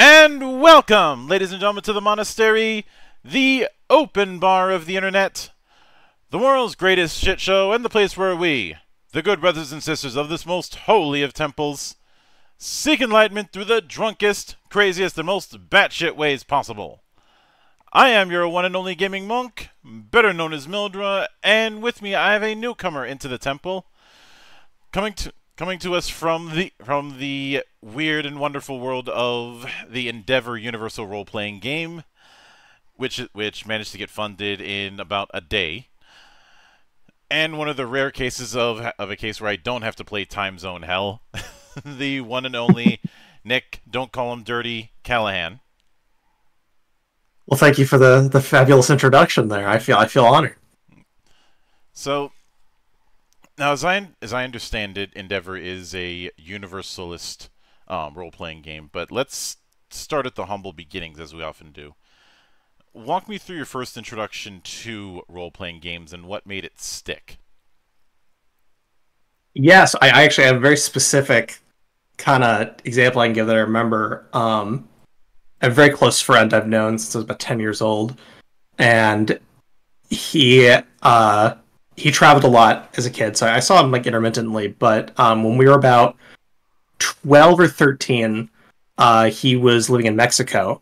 And welcome, ladies and gentlemen, to the monastery, the open bar of the internet, the world's greatest shit show, and the place where we, the good brothers and sisters of this most holy of temples, seek enlightenment through the drunkest, craziest, and most batshit ways possible. I am your one and only gaming monk, better known as Mildra, and with me I have a newcomer into the temple, coming to coming to us from the from the weird and wonderful world of the Endeavor Universal Role Playing Game, which which managed to get funded in about a day. And one of the rare cases of of a case where I don't have to play Time Zone Hell, the one and only Nick, don't call him dirty, Callaghan. Well, thank you for the the fabulous introduction there. I feel I feel honored. So now, as I as I understand it, Endeavor is a universalist um, role-playing game. But let's start at the humble beginnings, as we often do. Walk me through your first introduction to role-playing games and what made it stick. Yes, I, I actually have a very specific kind of example I can give that I remember. Um, a very close friend I've known since I was about ten years old, and he uh, he traveled a lot as a kid, so I saw him like intermittently. But um, when we were about twelve or thirteen, uh, he was living in Mexico,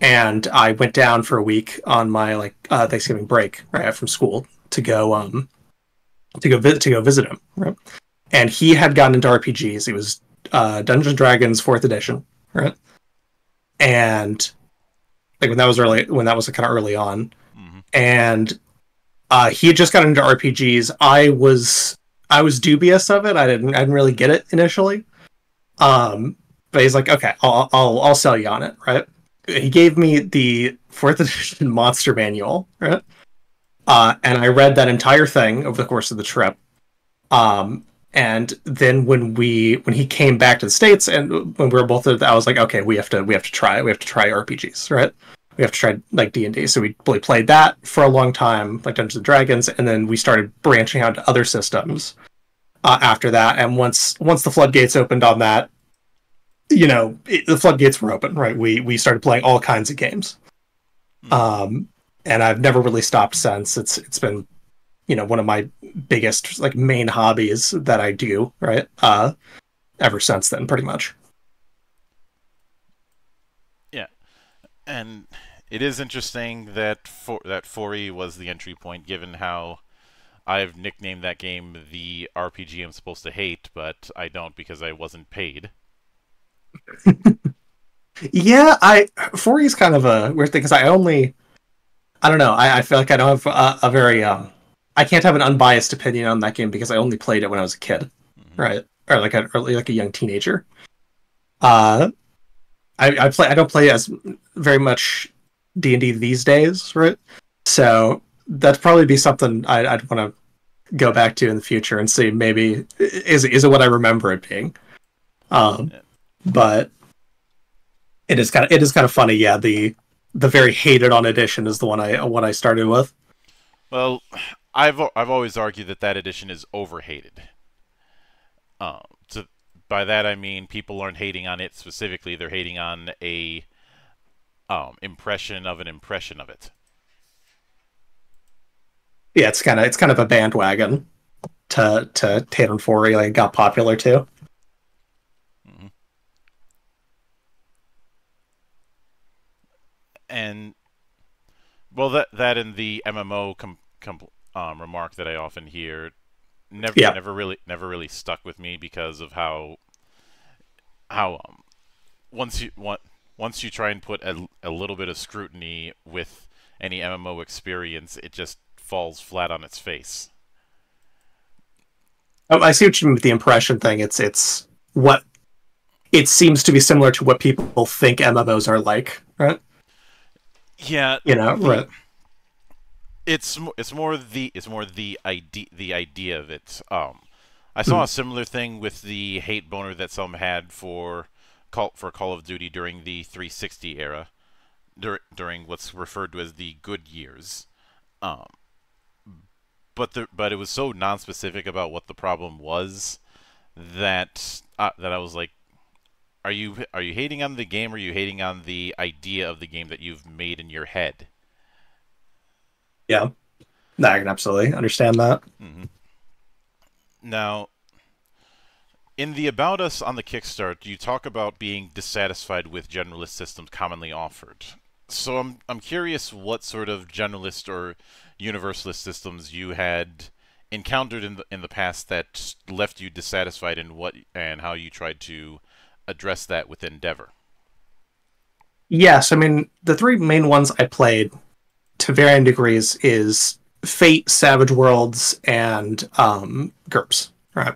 and I went down for a week on my like uh, Thanksgiving break right from school to go um to go visit to go visit him. Right, and he had gotten into RPGs. He was uh, Dungeons Dragons Fourth Edition, right, and like when that was early when that was kind of early on, mm-hmm. and uh, he had just got into RPGs. I was I was dubious of it. I didn't I didn't really get it initially. Um, but he's like, okay, I'll I'll I'll sell you on it, right? He gave me the fourth edition monster manual, right? Uh, and I read that entire thing over the course of the trip. Um, and then when we when he came back to the states and when we were both, I was like, okay, we have to we have to try we have to try RPGs, right? We have to try like D and D. So we really played that for a long time, like Dungeons and Dragons, and then we started branching out to other systems uh, after that. And once once the floodgates opened on that, you know, it, the floodgates were open, right? We we started playing all kinds of games, mm-hmm. um, and I've never really stopped since. It's it's been, you know, one of my biggest like main hobbies that I do, right? Uh, ever since then, pretty much. Yeah, and it is interesting that for, that 4E was the entry point, given how I've nicknamed that game the RPG I'm supposed to hate, but I don't because I wasn't paid. yeah, I 4E is kind of a weird thing because I only, I don't know, I, I feel like I don't have a, a, very, um, I can't have an unbiased opinion on that game because I only played it when I was a kid, mm-hmm. right, or like a or like a young teenager. Uh, I, I play I don't play as very much D and D these days, right? So that'd probably be something I'd, I'd want to go back to in the future and see maybe is is it what I remember it being. Um, yeah. but it is kind of it is kind of funny. Yeah, the the very hated on edition is the one I one I started with. Well, I've I've always argued that that edition is overhated. Um, so by that I mean people aren't hating on it specifically; they're hating on a um, impression of an impression of it. Yeah, it's kind of it's kind of a bandwagon to to Tatum Forey like got popular too. Mm-hmm. And well, that that and the MMO com, com, um, remark that I often hear never yeah. never really never really stuck with me because of how how um, once you want once you try and put a, a little bit of scrutiny with any MMO experience, it just falls flat on its face. Oh, I see what you mean with the impression thing. It's it's what it seems to be similar to what people think MMOs are like, right? Yeah, you know, the, right. It's it's more the it's more the idea the idea of it. Um, I saw hmm. a similar thing with the hate boner that some had for Call, for Call of Duty during the 360 era, dur during what's referred to as the good years. Um, but the but it was so non-specific about what the problem was that uh, that I was like, are you are you hating on the game or are you hating on the idea of the game that you've made in your head? Yeah. No, I can absolutely understand that. Mm-hmm. Now, in the About Us on the Kickstart, you talk about being dissatisfied with generalist systems commonly offered. So I'm I'm curious what sort of generalist or universalist systems you had encountered in the in the past that left you dissatisfied and what and how you tried to address that with Endeavor. Yes, I mean the three main ones I played to varying degrees is Fate, Savage Worlds, and um, GURPS, right?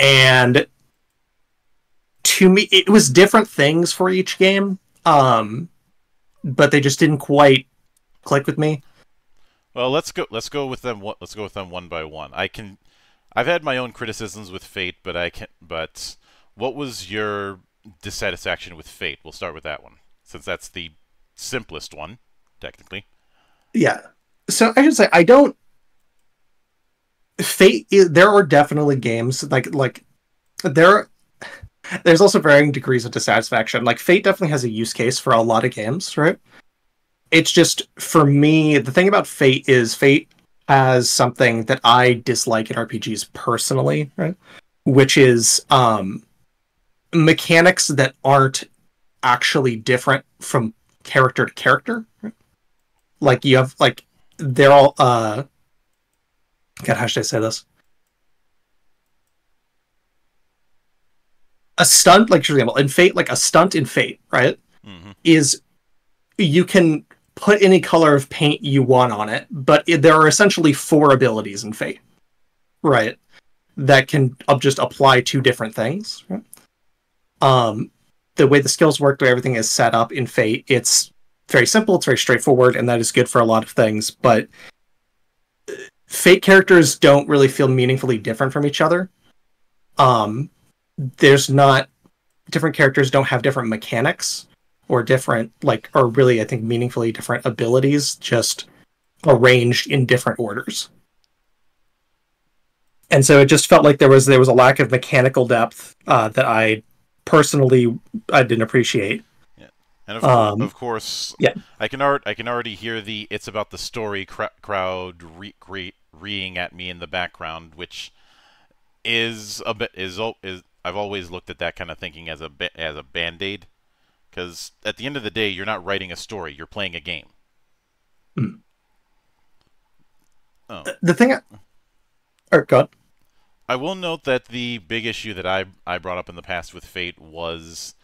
And to me, it was different things for each game, um, but they just didn't quite click with me. Well, let's go. Let's go with them. Let's go with them one by one. I can. I've had my own criticisms with Fate, but I can. But what was your dissatisfaction with Fate? We'll start with that one, since that's the simplest one, technically. Yeah. So I should say I don't. Fate. There are definitely games like like there. There's also varying degrees of dissatisfaction. Like Fate definitely has a use case for a lot of games, right? It's just for me, the thing about Fate is Fate has something that I dislike in RPGs personally, right? Which is um mechanics that aren't actually different from character to character. Right? Like you have like they're all uh God, how should I say this? A stunt, like for example, in Fate, like a stunt in Fate, right? Mm-hmm. Is you can put any color of paint you want on it, but it, there are essentially four abilities in Fate, right? That can just apply to different things. Right? Um, the way the skills work, the way everything is set up in Fate, it's very simple, it's very straightforward, and that is good for a lot of things. But Fate characters don't really feel meaningfully different from each other. Um, there's not different characters don't have different mechanics or different like or really I think meaningfully different abilities just arranged in different orders. And so it just felt like there was there was a lack of mechanical depth uh, that I personally I didn't appreciate. And of, um, of course, yeah, I can art I can already hear the "it's about the story" cr- crowd re- re- reeing at me in the background, which is a bit is is I've always looked at that kind of thinking as a as a band aid because at the end of the day, you're not writing a story; you're playing a game. Hmm. Oh. The thing, I... or God. I will note that the big issue that I I brought up in the past with Fate was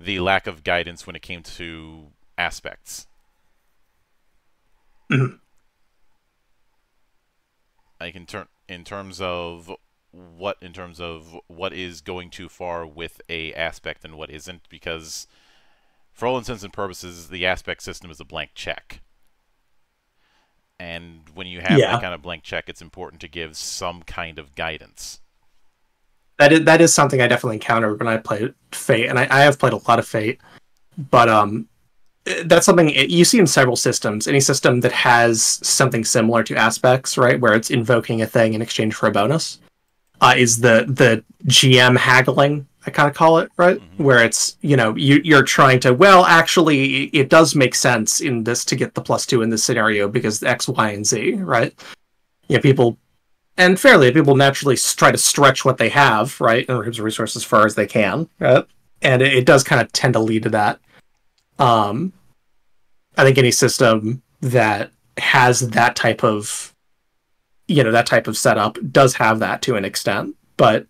the lack of guidance when it came to aspects. Mm-hmm. I can turn in terms of what in terms of what is going too far with a aspect and what isn't because for all intents and purposes, the aspect system is a blank check. And when you have yeah. that kind of blank check, it's important to give some kind of guidance. That is that is something I definitely encountered when I played Fate, and I, I have played a lot of Fate. But um, that's something you see in several systems. Any system that has something similar to aspects, right, where it's invoking a thing in exchange for a bonus, uh, is the the GM haggling I kind of call it, right? Mm-hmm. Where it's, you know, you, you're trying to, well, actually, it does make sense in this to get the plus two in this scenario because X, Y, and Z, right? Yeah, people, and fairly, people naturally try to stretch what they have, right, in terms of resources as far as they can, right? And it, it does kind of tend to lead to that. Um, I think any system that has that type of, you know, that type of setup does have that to an extent, but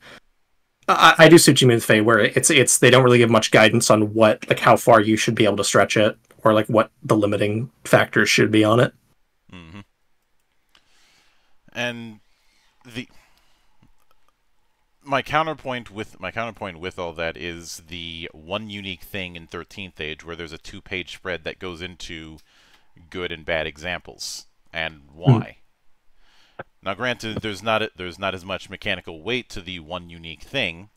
I, I do see what you mean Fate, where it's it's they don't really give much guidance on what like how far you should be able to stretch it, or like what the limiting factors should be on it. Mm-hmm. And the my counterpoint with my counterpoint with all that is the one unique thing in 13th age where there's a two-page spread that goes into good and bad examples and hmm. why. Now, granted, there's not a, there's not as much mechanical weight to the one unique thing,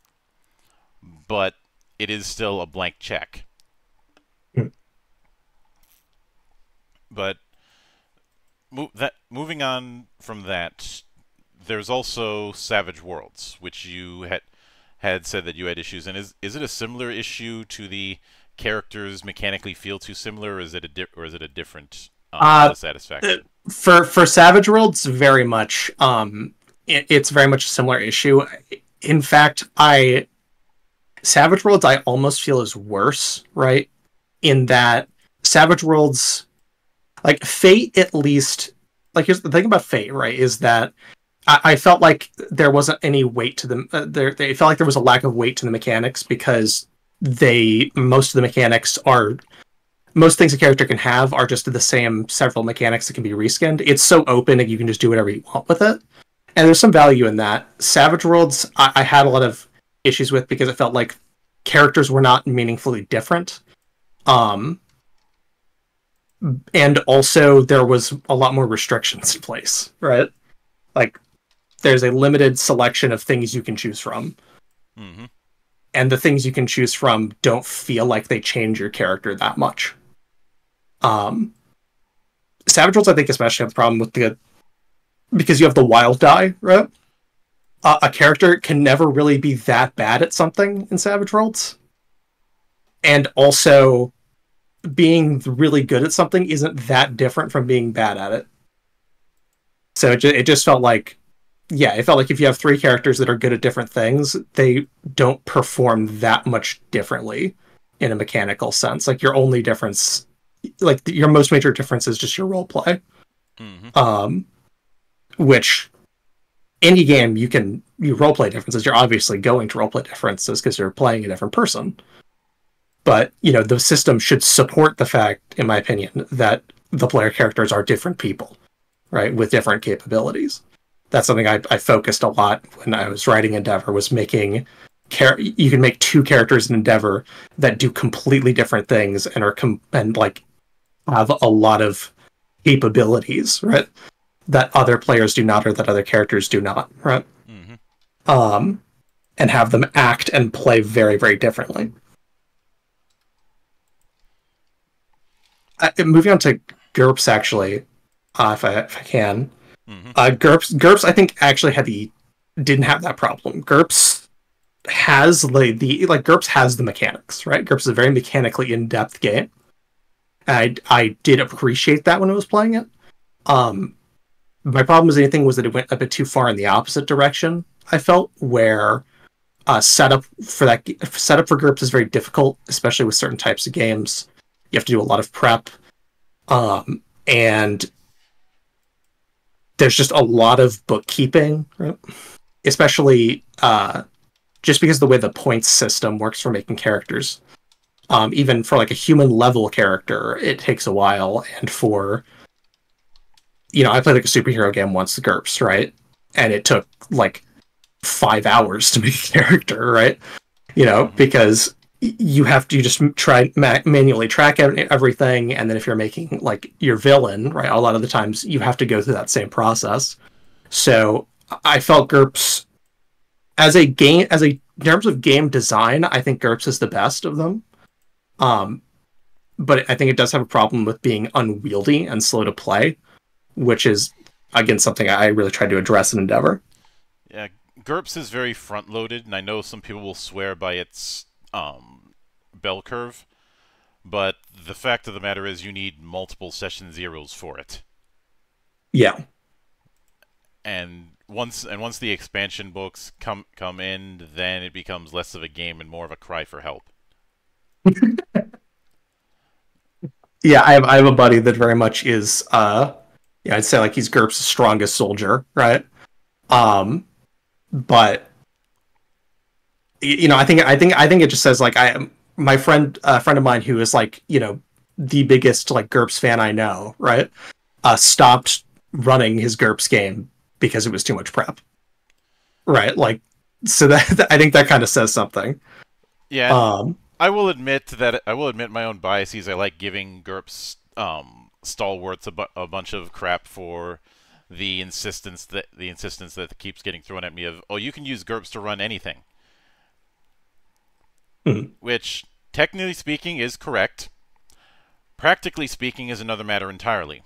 but it is still a blank check. Hmm. But mo that moving on from that, there's also Savage Worlds, which you had had said that you had issues, and is is it a similar issue to the characters mechanically feel too similar, or is it a di- or is it a different um, Uh, satisfaction? for for Savage Worlds, very much. Um, it, it's very much a similar issue. In fact, I Savage Worlds I almost feel is worse, right? In that Savage Worlds, like Fate, at least. Like here's the thing about Fate, right? Is that I, I felt like there wasn't any weight to them. Uh, there, they felt like there was a lack of weight to the mechanics because they most of the mechanics are most things a character can have are just the same several mechanics that can be reskinned. It's so open that you can just do whatever you want with it. And there's some value in that. Savage Worlds, I, I had a lot of issues with because it felt like characters were not meaningfully different. Um, and also there was a lot more restrictions in place, right? Like there's a limited selection of things you can choose from hmm and the things you can choose from don't feel like they change your character that much. Um, Savage Worlds, I think, especially have a problem with the because you have the wild die, right? Uh, a character can never really be that bad at something in Savage Worlds, and also being really good at something isn't that different from being bad at it. So it, ju- it just felt like yeah, it felt like if you have three characters that are good at different things, they don't perform that much differently in a mechanical sense. Like your only difference, like your most major difference is just your role play. hmm Um, which any game you can you role play differences. You're obviously going to role play differences because you're playing a different person. But you know the system should support the fact, in my opinion, that the player characters are different people, right, with different capabilities that's something I, I focused a lot when I was writing Endeavor was making char- you can make two characters in Endeavor that do completely different things and are com- and like have a lot of capabilities, right? That other players do not or that other characters do not, right? hmm Um and have them act and play very, very differently. Uh, moving on to GURPS actually, uh, if I if I can. Hmm Uh, GURPS, GURPS, I think actually had the didn't have that problem. GURPS has the the like GURPS has the mechanics, right? GURPS is a very mechanically in depth game. I I did appreciate that when I was playing it. Um, my problem with anything was that it went a bit too far in the opposite direction. I felt where uh, setup for that setup for GURPS is very difficult, especially with certain types of games. You have to do a lot of prep, um, and there's just a lot of bookkeeping, right? especially uh, just because the way the points system works for making characters. Um, even for like a human level character, it takes a while, and for you know, I played like a superhero game once, the GURPS, right? And it took like five hours to make a character, right? You know, because y- you have to just try ma- manually track everything, and then if you're making like your villain, right, a lot of the times you have to go through that same process. So I felt GURPS as a game, as a in terms of game design, I think GURPS is the best of them. Um, but I think it does have a problem with being unwieldy and slow to play, which is again something I really tried to address in Endeavor. Yeah, GURPS is very front loaded, and I know some people will swear by its um, bell curve, but the fact of the matter is you need multiple session zeros for it. Yeah, And once and once the expansion books come come in, then it becomes less of a game and more of a cry for help. yeah. I have I have a buddy that very much is, uh, yeah, I'd say like he's GURPS' strongest soldier, right? Um, but you know, I think I think I think it just says like I my friend a friend of mine who is like you know the biggest like GURPS fan I know, right? Uh, stopped running his GURPS game because it was too much prep, right? Like, so that I think that kind of says something. Yeah, Um, I will admit that I will admit my own biases. I like giving GURPS um, stalwarts a, bu- a bunch of crap for the insistence that the insistence that keeps getting thrown at me of oh you can use GURPS to run anything, Which technically speaking is correct. Practically speaking is another matter entirely.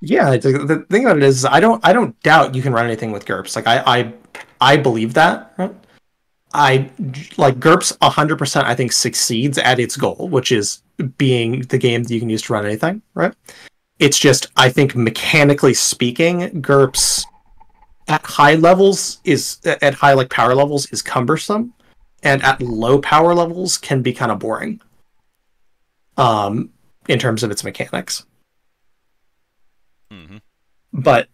Yeah, the, the thing about it is, I don't, I don't doubt you can run anything with GURPS. Like I, I, I believe that. Right? I like GURPS 100%. I think succeeds at its goal, which is being the game that you can use to run anything. Right? It's just I think mechanically speaking, GURPS at high levels is at high like power levels is cumbersome, and at low power levels can be kind of boring. Um, in terms of its mechanics. Mm-hmm. But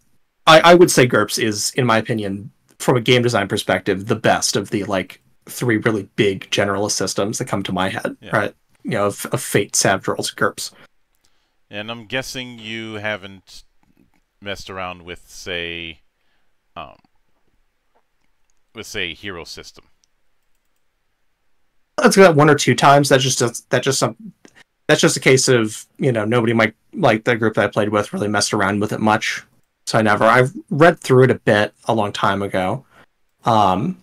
I, I would say GURPS is, in my opinion, from a game design perspective, the best of the like three really big generalist systems that come to my head. Yeah. Right? You know, of, of Fate, Savage GURPS And I'm guessing you haven't messed around with, say, um, with say Hero System. That's got one or two times. That's just a, that just some that's just a case of you know nobody might like the group that I played with really messed around with it much. So I never. I've read through it a bit a long time ago, um,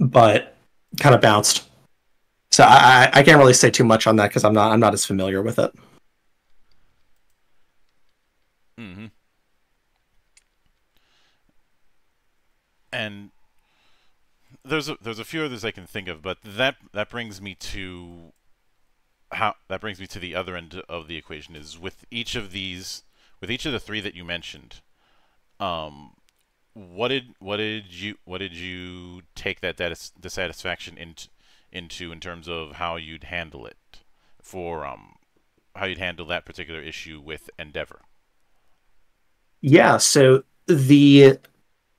but kind of bounced. So I, I I can't really say too much on that because I'm not I'm not as familiar with it. Mm-hmm. And there's a, there's a few others I can think of, but that that brings me to how that brings me to the other end of the equation is with each of these with each of the three that you mentioned. Um, what did what did you what did you take that dis- dissatisfaction into into in terms of how you'd handle it for um how you'd handle that particular issue with Endeavor? Yeah, so the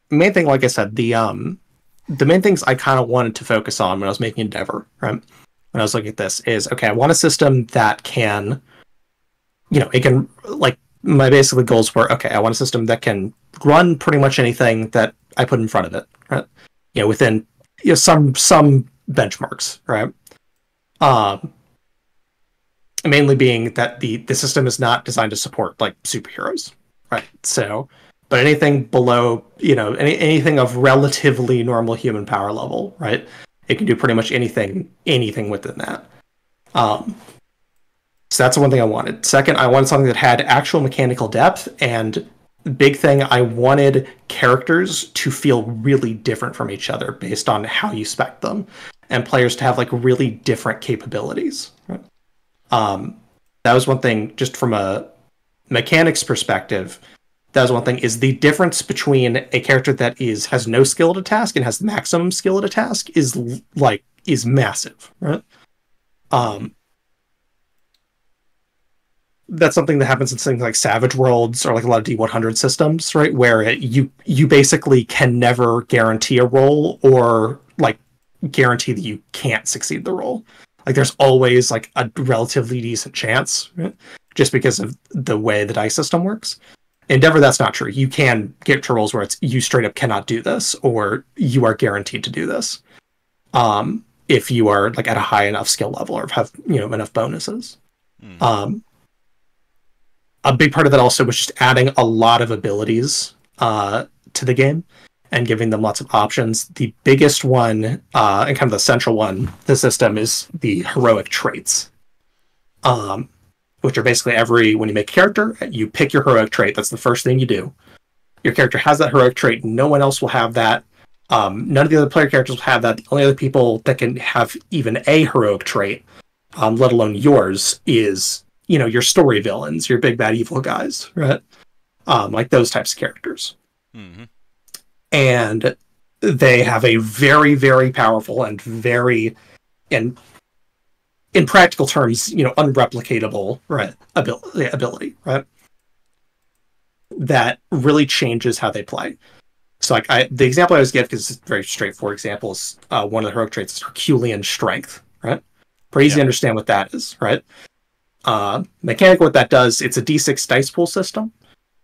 main thing, like I said, the um the main things I kind of wanted to focus on when I was making Endeavor, right? When I was looking at this is okay, I want a system that can you know, it can like my basically goals were okay, I want a system that can run pretty much anything that I put in front of it, right? You know, within you know some some benchmarks, right? Um mainly being that the the system is not designed to support like superheroes, right? So, but anything below, you know, any, anything of relatively normal human power level, right? It can do pretty much anything, anything within that. Um, so that's the one thing I wanted. Second, I wanted something that had actual mechanical depth, and big thing, I wanted characters to feel really different from each other based on how you spec them, and players to have like really different capabilities. Right? Um, that was one thing, just from a mechanics perspective that was one thing is the difference between a character that is has no skill at a task and has maximum skill at a task is like is massive right um that's something that happens in things like savage worlds or like a lot of d100 systems right where it, you you basically can never guarantee a roll or like guarantee that you can't succeed the roll like there's always like a relatively decent chance right? just because of the way the dice system works. Endeavor, that's not true. You can get to rolls where it's you straight up cannot do this, or you are guaranteed to do this. Um, if you are like at a high enough skill level or have you know enough bonuses. Mm. Um, a big part of that also was just adding a lot of abilities uh, to the game and giving them lots of options. The biggest one uh, and kind of the central one, the system is the heroic traits. Um, which are basically every when you make a character, you pick your heroic trait. That's the first thing you do. Your character has that heroic trait. No one else will have that. Um, none of the other player characters will have that. The only other people that can have even a heroic trait, um, let alone yours, is you know your story villains, your big bad evil guys, right? Um, like those types of characters, Mm-hmm. and they have a very very powerful and very and in practical terms, you know, unreplicatable right ability, ability, right? That really changes how they play. So, like, I the example I always give because it's a very straightforward example is uh, one of the heroic traits is Herculean strength, right? Pretty easy Yeah. to understand what that is, right? Uh, mechanic, what that does, it's a D6 dice pool system.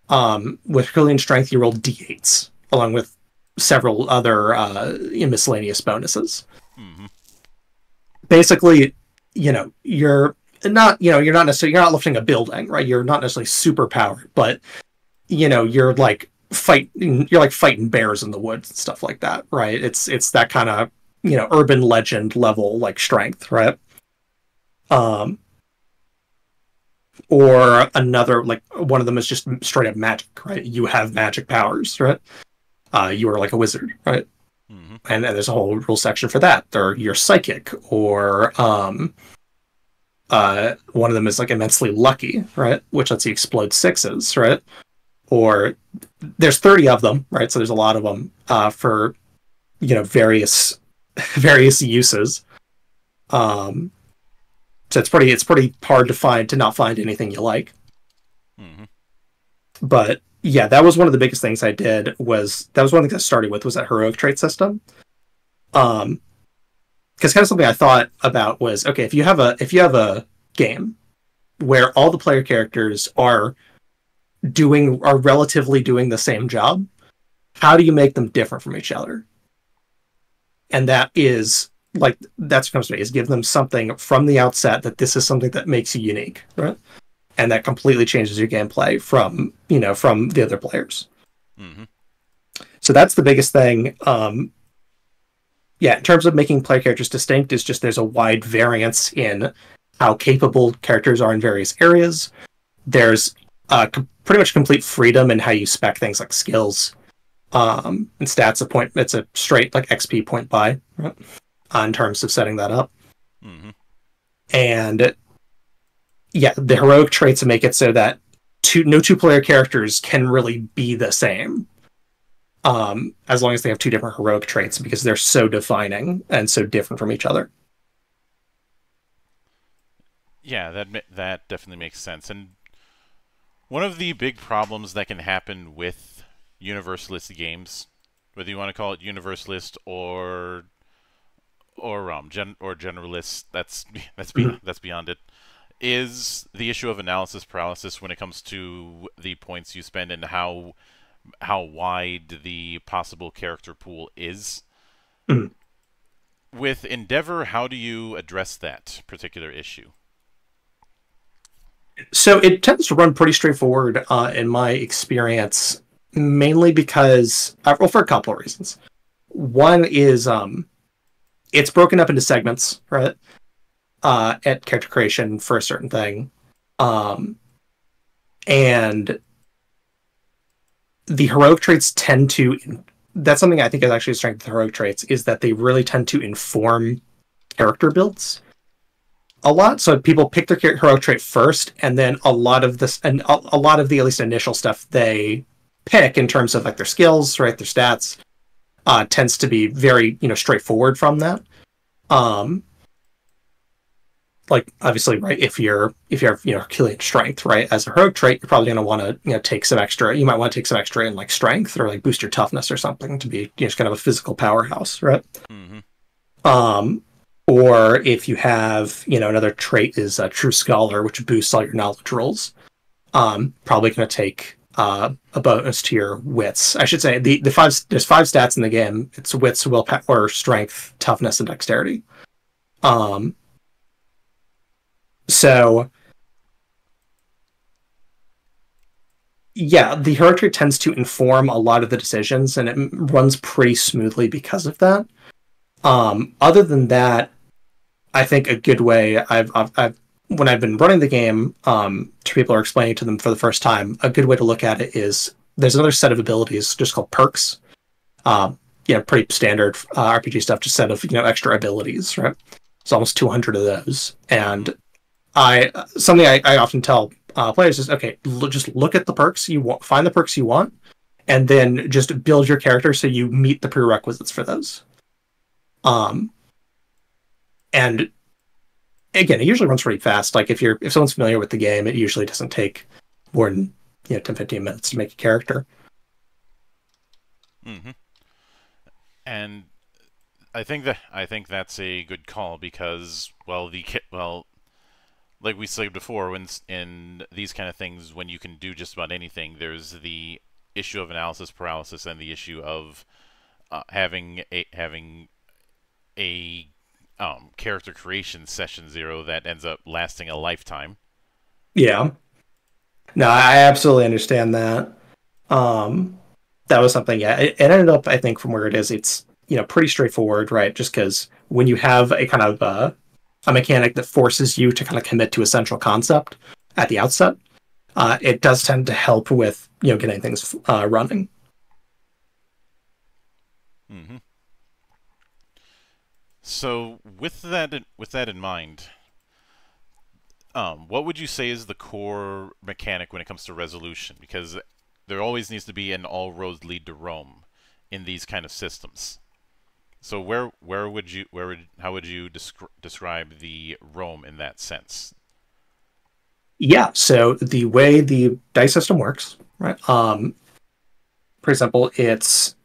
Um, with Herculean strength, you roll D8s along with several other uh, miscellaneous bonuses Mm-hmm. basically, you know, you're not, you know, you're not necessarily you're not lifting a building, right? You're not necessarily super powered, but you know, you're like fighting you're like fighting bears in the woods and stuff like that, right? It's it's that kind of, you know, urban legend level like strength, right? Um or another like one of them is just straight up magic, right? You have magic powers, right? uh, you are like a wizard, right? And, and there's a whole rule section for that. Or you're psychic, or um, uh, one of them is like immensely lucky, right? Which lets you explode sixes, right? Or there's 30 of them, right? So there's a lot of them uh, for you know various various uses. Um, so it's pretty it's pretty hard to find to not find anything you like hmm but yeah, that was one of the biggest things I did was that was one of the things I started with was that heroic trait system. Um, because kind of something I thought about was okay if you have a if you have a game where all the player characters are doing are relatively doing the same job, how do you make them different from each other? And that is like that's what comes to me is give them something from the outset that this is something that makes you unique, right? And that completely changes your gameplay from you know from the other players. hmm So that's the biggest thing. Um, yeah, in terms of making player characters distinct, is just there's a wide variance in how capable characters are in various areas. There's uh, com- pretty much complete freedom in how you spec things like skills um, and stats. A point, it's a straight like XP point buy right? uh, in terms of setting that up hmm and yeah, the heroic traits make it so that two no two player characters can really be the same. Um, as long as they have two different heroic traits because they're so defining and so different from each other. Yeah, that that definitely makes sense. And one of the big problems that can happen with universalist games, whether you want to call it universalist or or um gen or generalist, that's that's be, that's beyond it, is the issue of analysis paralysis when it comes to the points you spend and how how wide the possible character pool is. Mhm. With Endeavor, how do you address that particular issue? So it tends to run pretty straightforward uh, in my experience, mainly because uh, well, for a couple of reasons. One is um, it's broken up into segments, right? Uh, at character creation for a certain thing, um, and the heroic traits tend to. That's something I think is actually a strength of the heroic traits is that they really tend to inform character builds a lot. So people pick their heroic trait first, and then a lot of this, and a, a lot of the at least initial stuff they pick in terms of like their skills, right, their stats, uh, tends to be very you know straightforward from that. Um, like obviously, right, if you're if you have you know Herculean strength, right, as a heroic trait, you're probably going to want to you know take some extra. You might want to take some extra in like strength or like boost your toughness or something to be you know just kind of a physical powerhouse, right? mm-hmm. Um, or if you have, you know, another trait is a true scholar, which boosts all your knowledge rolls. Um, probably going to take uh, a bonus to your wits. I should say the the five there's five stats in the game. It's wits, willpower, strength, toughness, and dexterity. Um, so yeah, the character tends to inform a lot of the decisions, and it runs pretty smoothly because of that. Um, other than that, I think a good way I've, I've, I've when I've been running the game um, to people or explaining to them for the first time, a good way to look at it is there's another set of abilities just called perks. Um, you know, pretty standard uh, RPG stuff, just set of you know extra abilities, right? It's almost 200 of those, and I something I, I often tell uh, players is okay, l- just look at the perks you want, find the perks you want, and then just build your character so you meet the prerequisites for those. Um, and again, it usually runs pretty fast. Like if you're if someone's familiar with the game, it usually doesn't take more than you know 10, 15 minutes to make a character. hmm And I think that I think that's a good call because well the well like we said before when in these kind of things when you can do just about anything there's the issue of analysis paralysis and the issue of uh, having a having a um, character creation session zero that ends up lasting a lifetime. Yeah. No, I absolutely understand that. Um, that was something. Yeah, it, it ended up. I think from where it is, it's you know pretty straightforward, right? Just because when you have a kind of uh, a mechanic that forces you to kind of commit to a central concept at the outset, uh, it does tend to help with you know getting things uh, running. Mm-hmm. So with that in, with that in mind, um, what would you say is the core mechanic when it comes to resolution? Because there always needs to be an all roads lead to Rome in these kind of systems. So where where would you where would how would you descri- describe the Rome in that sense? Yeah. So the way the dice system works, right? Um, pretty simple. It's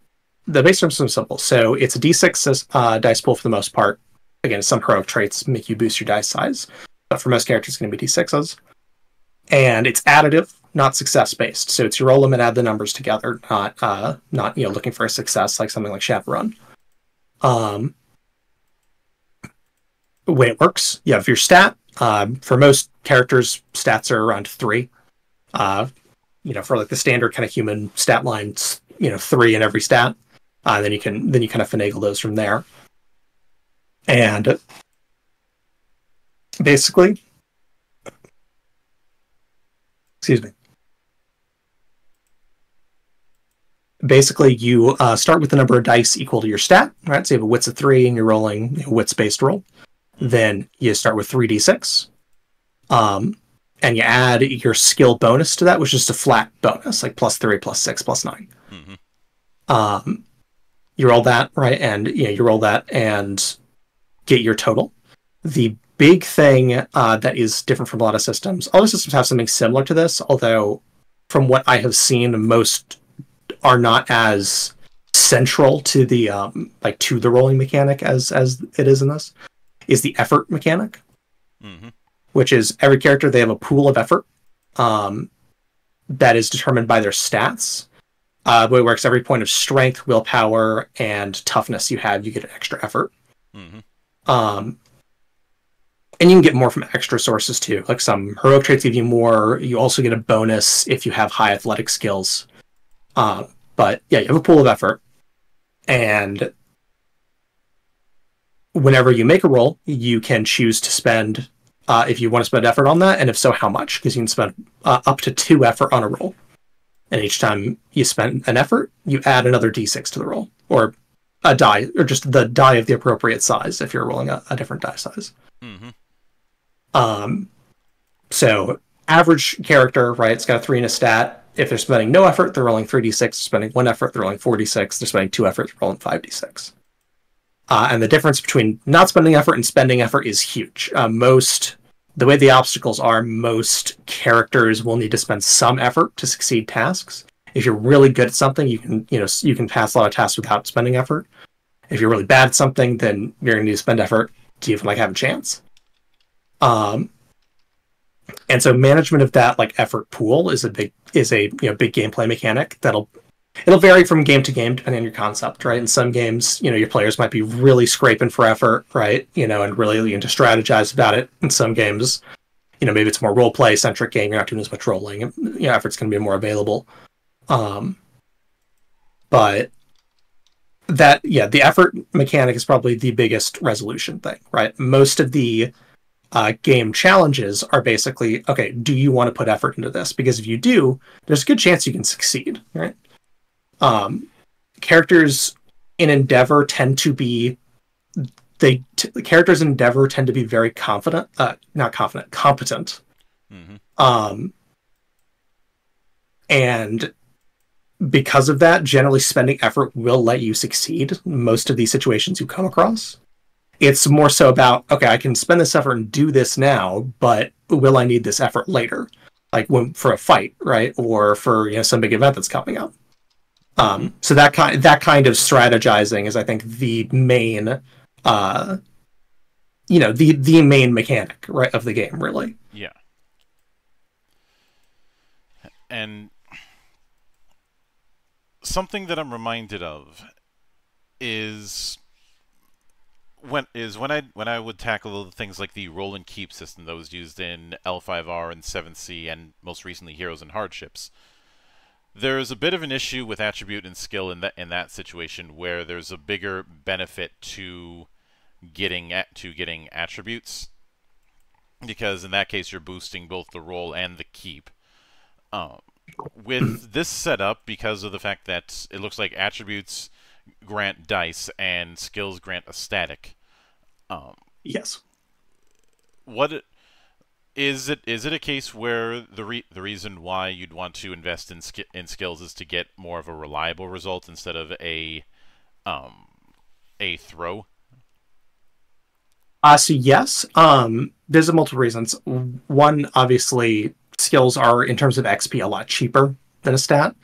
the base system is simple. So it's a d6 uh, dice pool for the most part. Again, some heroic traits make you boost your dice size, but for most characters, it's going to be d6s. And it's additive, not success based. So it's you roll them and add the numbers together, not uh, not you know looking for a success like something like Shadowrun. Um, way it works, you have your stat. Uh, for most characters, stats are around three. Uh, you know, for like the standard kind of human stat lines, you know, three in every stat. Uh, then you can then you kind of finagle those from there. And basically, excuse me. Basically, you uh, start with the number of dice equal to your stat, right? So you have a wits of three, and you're rolling a wits based roll. Then you start with three d six, um, and you add your skill bonus to that, which is just a flat bonus, like plus three, plus six, plus 9 Mm-hmm. Um, you roll that right, and you know you roll that and get your total. The big thing uh, that is different from a lot of systems, all the systems have something similar to this, although from what I have seen, most are not as central to the um, like to the rolling mechanic as as it is in this. Is the effort mechanic, Mm-hmm. which is every character they have a pool of effort um, that is determined by their stats. Uh, way it works, every point of strength, willpower, and toughness you have, you get an extra effort. Mm-hmm. Um, and you can get more from extra sources too. Like some heroic traits give you more. You also get a bonus if you have high athletic skills. Uh, but yeah, you have a pool of effort, and whenever you make a roll, you can choose to spend uh, if you want to spend effort on that, and if so, how much? Because you can spend uh, up to two effort on a roll, and each time you spend an effort, you add another d6 to the roll, or a die, or just the die of the appropriate size if you're rolling a, a different die size. Mm-hmm. Um, so average character, right? It's got a three in a stat. If they're spending no effort, they're rolling three d six. Spending one effort, they're rolling four d six. They're spending two efforts, they're rolling five d six. Uh, and the difference between not spending effort and spending effort is huge. Uh, most the way the obstacles are, most characters will need to spend some effort to succeed tasks. If you're really good at something, you can you know you can pass a lot of tasks without spending effort. If you're really bad at something, then you're going to need to spend effort to even like have a chance. Um, and so management of that like effort pool is a big is a you know big gameplay mechanic that'll it'll vary from game to game depending on your concept, right? In some games, you know, your players might be really scraping for effort, right? You know, and really looking to strategize about it. In some games, you know, maybe it's more role play centric game. You're not doing as much rolling. And, you know, effort's going to be more available. Um, but that, yeah, the effort mechanic is probably the biggest resolution thing, right? Most of the uh, game challenges are basically okay. Do you want to put effort into this? Because if you do, there's a good chance you can succeed, right? um, characters in Endeavor tend to be they t- the characters in Endeavor tend to be very confident, uh, not confident, competent, Mm-hmm. um, and because of that, generally spending effort will let you succeed most of these situations you come across. It's more so about okay, I can spend this effort and do this now, but will I need this effort later, like when for a fight, right, or for you know some big event that's coming up. Um, so that kind that kind of strategizing is, I think, the main, uh, you know, the the main mechanic right of the game, really. Yeah. And something that I'm reminded of is when is when I when I would tackle things like the roll and keep system that was used in L5R and 7th Sea and most recently Heroes and Hardships. There's a bit of an issue with attribute and skill in that in that situation where there's a bigger benefit to getting at to getting attributes because in that case you're boosting both the roll and the keep. Um, with this setup, because of the fact that it looks like attributes grant dice and skills grant a static. Um, Yes. what it- is it is it a case where the re- the reason why you'd want to invest in ski- in skills is to get more of a reliable result instead of a um a throw? Uh, so yes, um, there's multiple reasons. One, obviously, skills are in terms of XP a lot cheaper than a stat.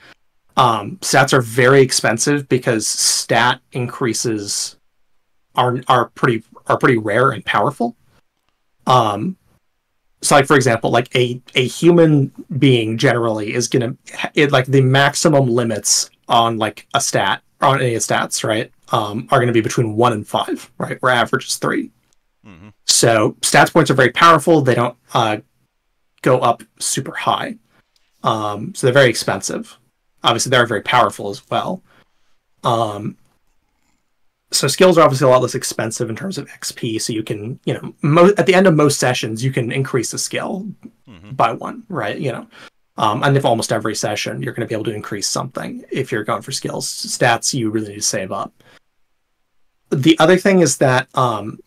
Um, stats are very expensive because stat increases are are pretty are pretty rare and powerful. Um, so like for example, like a a human being generally is gonna it like the maximum limits on like a stat on any stats right um, are gonna be between one and five right where average is three. hmm So stats points are very powerful. They don't uh, go up super high. Um, so they're very expensive. Obviously, they're very powerful as well. Um, so skills are obviously a lot less expensive in terms of XP. So you can, you know, mo- at the end of most sessions, you can increase the skill hmm by one, right? You know, um, and if almost every session, you're going to be able to increase something if you're going for skills. Stats, you really need to save up. The other thing is that, um,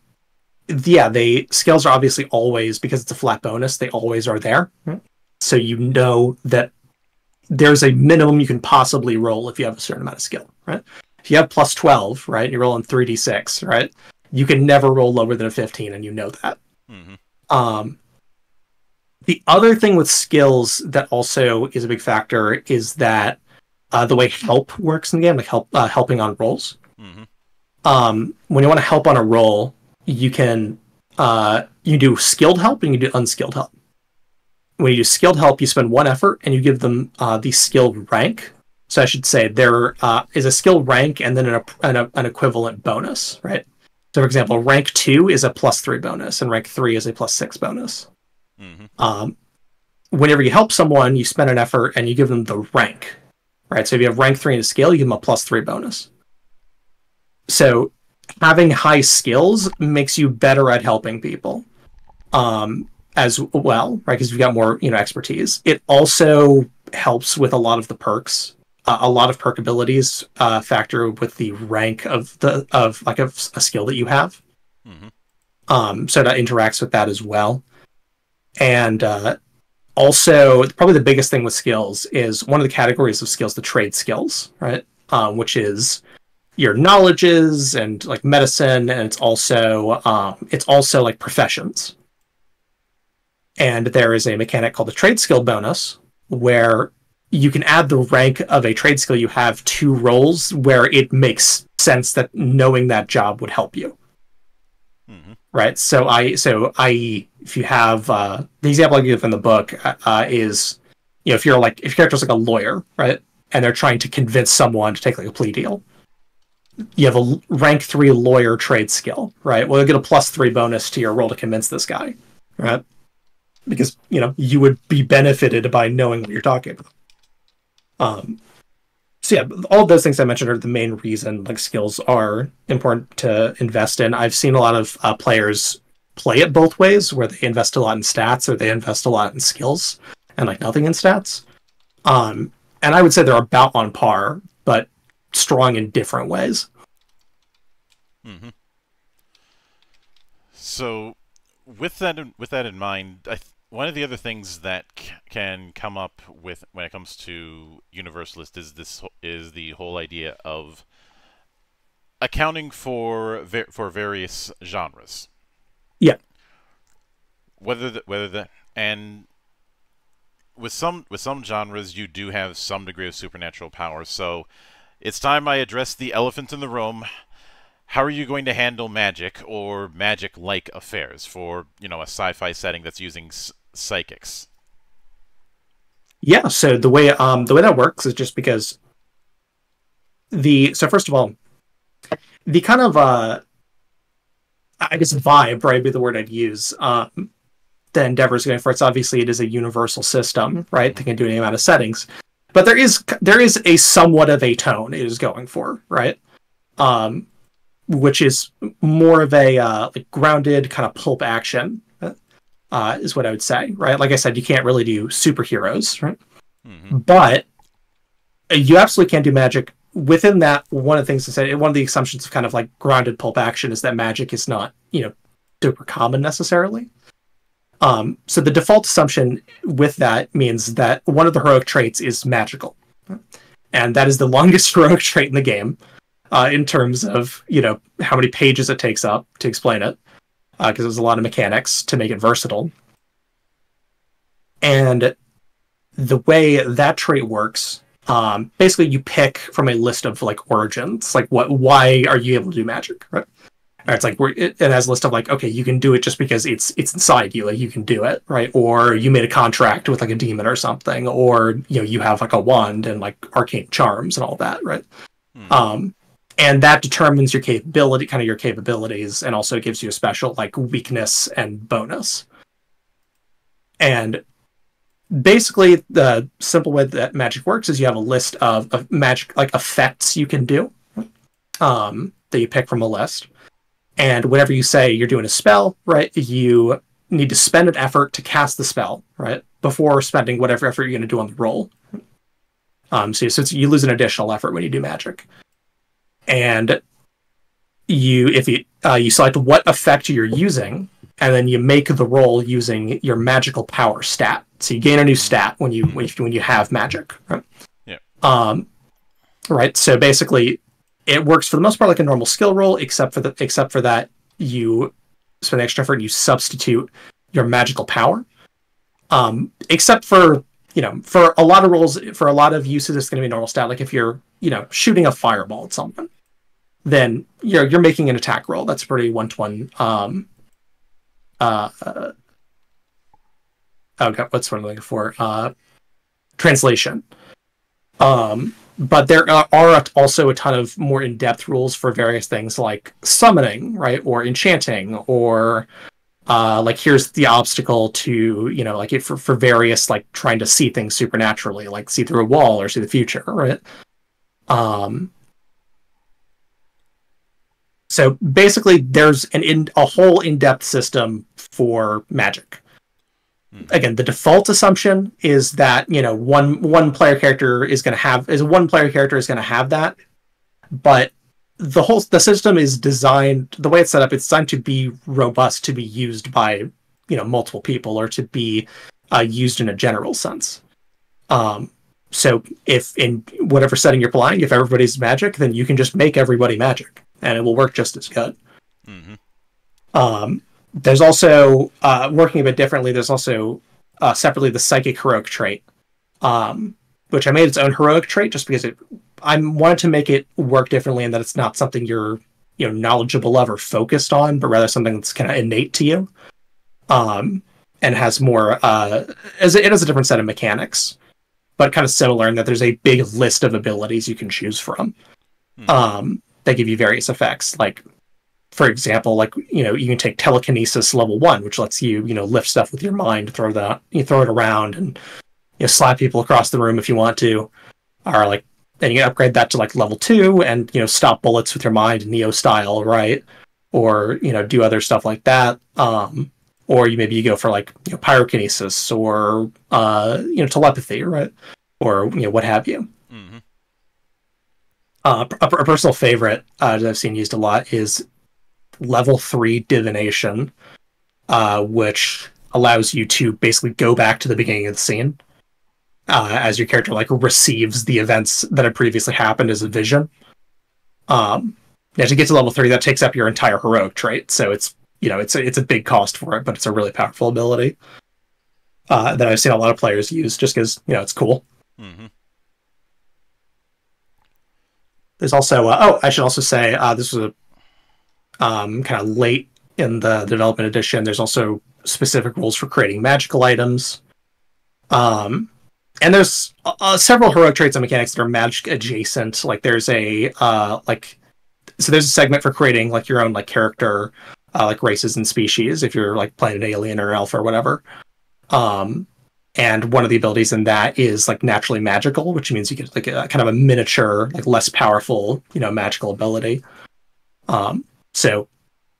yeah, they skills are obviously always because it's a flat bonus. They always are there, so you know that there's a minimum you can possibly roll if you have a certain amount of skill, right? If you have plus twelve, right, and you're rolling three d six, right? You can never roll lower than a fifteen, and you know that. hmm Um, the other thing with skills that also is a big factor is that uh, the way help works in the game, like help uh, helping on rolls. hmm Um, when you want to help on a roll, you can uh, you do skilled help and you do unskilled help. When you do skilled help, you spend one effort and you give them uh, the skilled rank. So I should say there uh, is a skill rank and then an, an, an equivalent bonus, right? So, for example, rank two is a plus three bonus, and rank three is a plus six bonus. hmm Um, whenever you help someone, you spend an effort and you give them the rank, right? So if you have rank three in a skill, you give them a plus three bonus. So having high skills makes you better at helping people, um, as well, right? Because you've got more, you know, expertise. It also helps with a lot of the perks. Uh, a lot of perk abilities uh, factor with the rank of the of like a, a skill that you have hmm um, so that interacts with that as well. And uh, also, probably the biggest thing with skills is one of the categories of skills, the trade skills, right? Um, which is your knowledges and like medicine, and it's also um, it's also like professions. And there is a mechanic called the trade skill bonus, where you can add the rank of a trade skill you have to rolls where it makes sense that knowing that job would help you hmm right? So I, so I, if you have uh, the example I give in the book uh, is, you know, if you're like if your character's like a lawyer, right, and they're trying to convince someone to take like a plea deal, you have a rank three lawyer trade skill, right? Well, you get a plus three bonus to your roll to convince this guy, right? Because you know you would be benefited by knowing what you're talking about. Um, so yeah, all those things I mentioned are the main reason like skills are important to invest in. I've seen a lot of uh, players play it both ways, where they invest a lot in stats or they invest a lot in skills and like nothing in stats. Um, and I would say they're about on par, but strong in different ways. Mm-hmm. So, with that with that in mind, I th- one of the other things that c- can come up with when it comes to Universalist is this is the whole idea of accounting for ver- for various genres. Yeah. Whether the, whether the and with some with some genres you do have some degree of supernatural power. So it's time I address the elephant in the room. How are you going to handle magic or magic-like affairs for you know a sci-fi setting that's using psychics? Yeah, so the way um the way that works is just because the so first of all, the kind of uh I guess vibe, right, be the word I'd use. Um the is going for it's obviously it is a universal system, right? They can do any amount of settings. But there is there is a somewhat of a tone it is going for, right? Um which is more of a uh, like grounded kind of pulp action uh, is what I would say, right? Like I said, you can't really do superheroes, right? hmm But you absolutely can do magic within that, one of the things to say, one of the assumptions of kind of like grounded pulp action is that magic is not, you know, super common necessarily. Um, so the default assumption with that means that one of the heroic traits is magical, and that is the longest heroic trait in the game, uh, in terms of you know how many pages it takes up to explain it, because uh, there's a lot of mechanics to make it versatile. And the way that trait works, um, basically you pick from a list of like origins, like what, why are you able to do magic, right? it's like we're, it, it has a list of like, okay, you can do it just because it's it's inside you, like you can do it, right? Or you made a contract with like a demon or something, or you know you have like a wand and like arcane charms and all that, right? Hmm. Um, and that determines your capability, kind of your capabilities, and also gives you a special like weakness and bonus. And basically, the simple way that magic works is you have a list of, of magic like effects you can do, um, that you pick from a list and whenever you say you're doing a spell, right, you need to spend an effort to cast the spell, right, before spending whatever effort you're going to do on the roll. Um, so, so you lose an additional effort when you do magic, and you if you uh, you select what effect you're using, and then you make the roll using your magical power stat. So you gain a new stat when you when you, when you have magic, right? Yeah. Um, right. So basically, it works for the most part like a normal skill roll, except for the except for that you spend extra effort and you substitute your magical power. Um, except for you know, for a lot of rolls, for a lot of uses, it's going to be normal stat. Like if you're you know shooting a fireball at someone, then you're you're making an attack roll. That's pretty one to one. Um, uh, oh what's what I'm looking for? Uh, translation. Um, but there are also a ton of more in-depth rules for various things like summoning right or enchanting or uh, like here's the obstacle to you know like it, for, for various like trying to see things supernaturally like see through a wall or see the future right um so basically there's an in a whole in-depth system for magic. Again the default assumption is that you know one one player character is going to have is one player character is going to have that but the whole the system is designed the way it's set up it's designed to be robust to be used by you know multiple people or to be uh, used in a general sense. Um so if in whatever setting you're playing if everybody's magic then you can just make everybody magic and it will work just as good mm-hmm. um there's also uh, working a bit differently. There's also uh, separately the psychic heroic trait, um, which I made its own heroic trait just because it. I wanted to make it work differently, and that it's not something you're you know knowledgeable of or focused on, but rather something that's kind of innate to you, um, and has more. Uh, as it has a different set of mechanics, but kind of similar in that there's a big list of abilities you can choose from. Hmm. Um, that give you various effects. Like for example, like you know, you can take telekinesis level one, which lets you you know lift stuff with your mind, throw that you throw it around, and you know slap people across the room if you want to, or like then you can upgrade that to like level two and you know stop bullets with your mind neo style right? Or you know do other stuff like that. Um or you maybe you go for like you know pyrokinesis or uh you know telepathy right? Or you know what have you. Uh, a, a, personal favorite uh, that i've seen used a lot is level three divination, uh, which allows you to basically go back to the beginning of the scene uh, as your character like receives the events that had previously happened as a vision. Um, now to get to level three, that takes up your entire heroic trait, so it's you know it's a, it's a big cost for it, but it's a really powerful ability uh, that I've seen a lot of players use just because you know it's cool. Mm-hmm. There's also uh, oh I should also say uh, this was a um, kind of late in the development edition. There's also specific rules for creating magical items. Um, and there's uh, several heroic traits and mechanics that are magic adjacent. Like there's a uh, like so there's a segment for creating like your own like character, uh, like races and species if you're like playing an alien or elf or whatever. Um, and one of the abilities in that is like naturally magical, which means you get like a kind of a miniature, like less powerful, you know, magical ability. Um, so,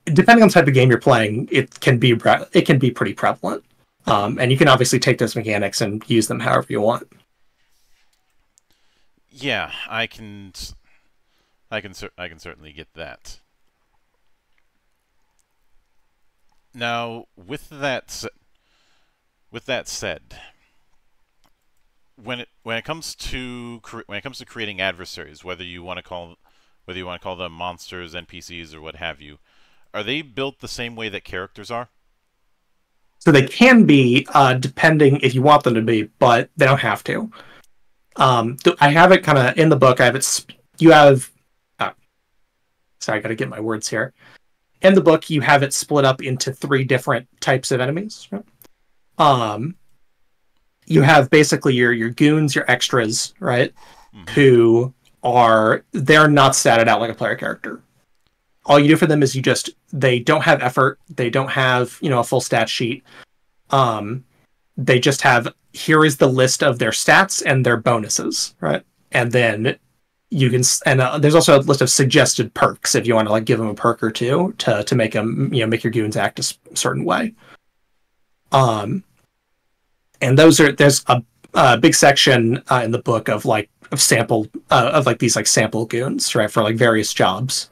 depending on the type of game you're playing, it can be it can be pretty prevalent, um, and you can obviously take those mechanics and use them however you want. Yeah, I can. I can I can certainly get that. Now, with that with that said, when it when it comes to when it comes to creating adversaries, whether you want to call whether you want to call them monsters, NPCs, or what have you, are they built the same way that characters are? So they can be, uh, depending if you want them to be, but they don't have to. Um, I have it kind of in the book. I have it. You have. Uh, sorry, I got to get my words here. In the book, you have it split up into three different types of enemies. right? Um, you have basically your your goons, your extras, right? Mhm. Who are they're not statted out like a player character. All you do for them is you just they don't have effort, they don't have you know a full stat sheet. Um, they just have here is the list of their stats and their bonuses, right? And then you can s- and uh, there's also a list of suggested perks if you want to like give them a perk or two to to make them you know make your goons act a certain way. Um, and those are there's a, a big section uh, in the book of like of sample uh, of like these like sample goons right for like various jobs.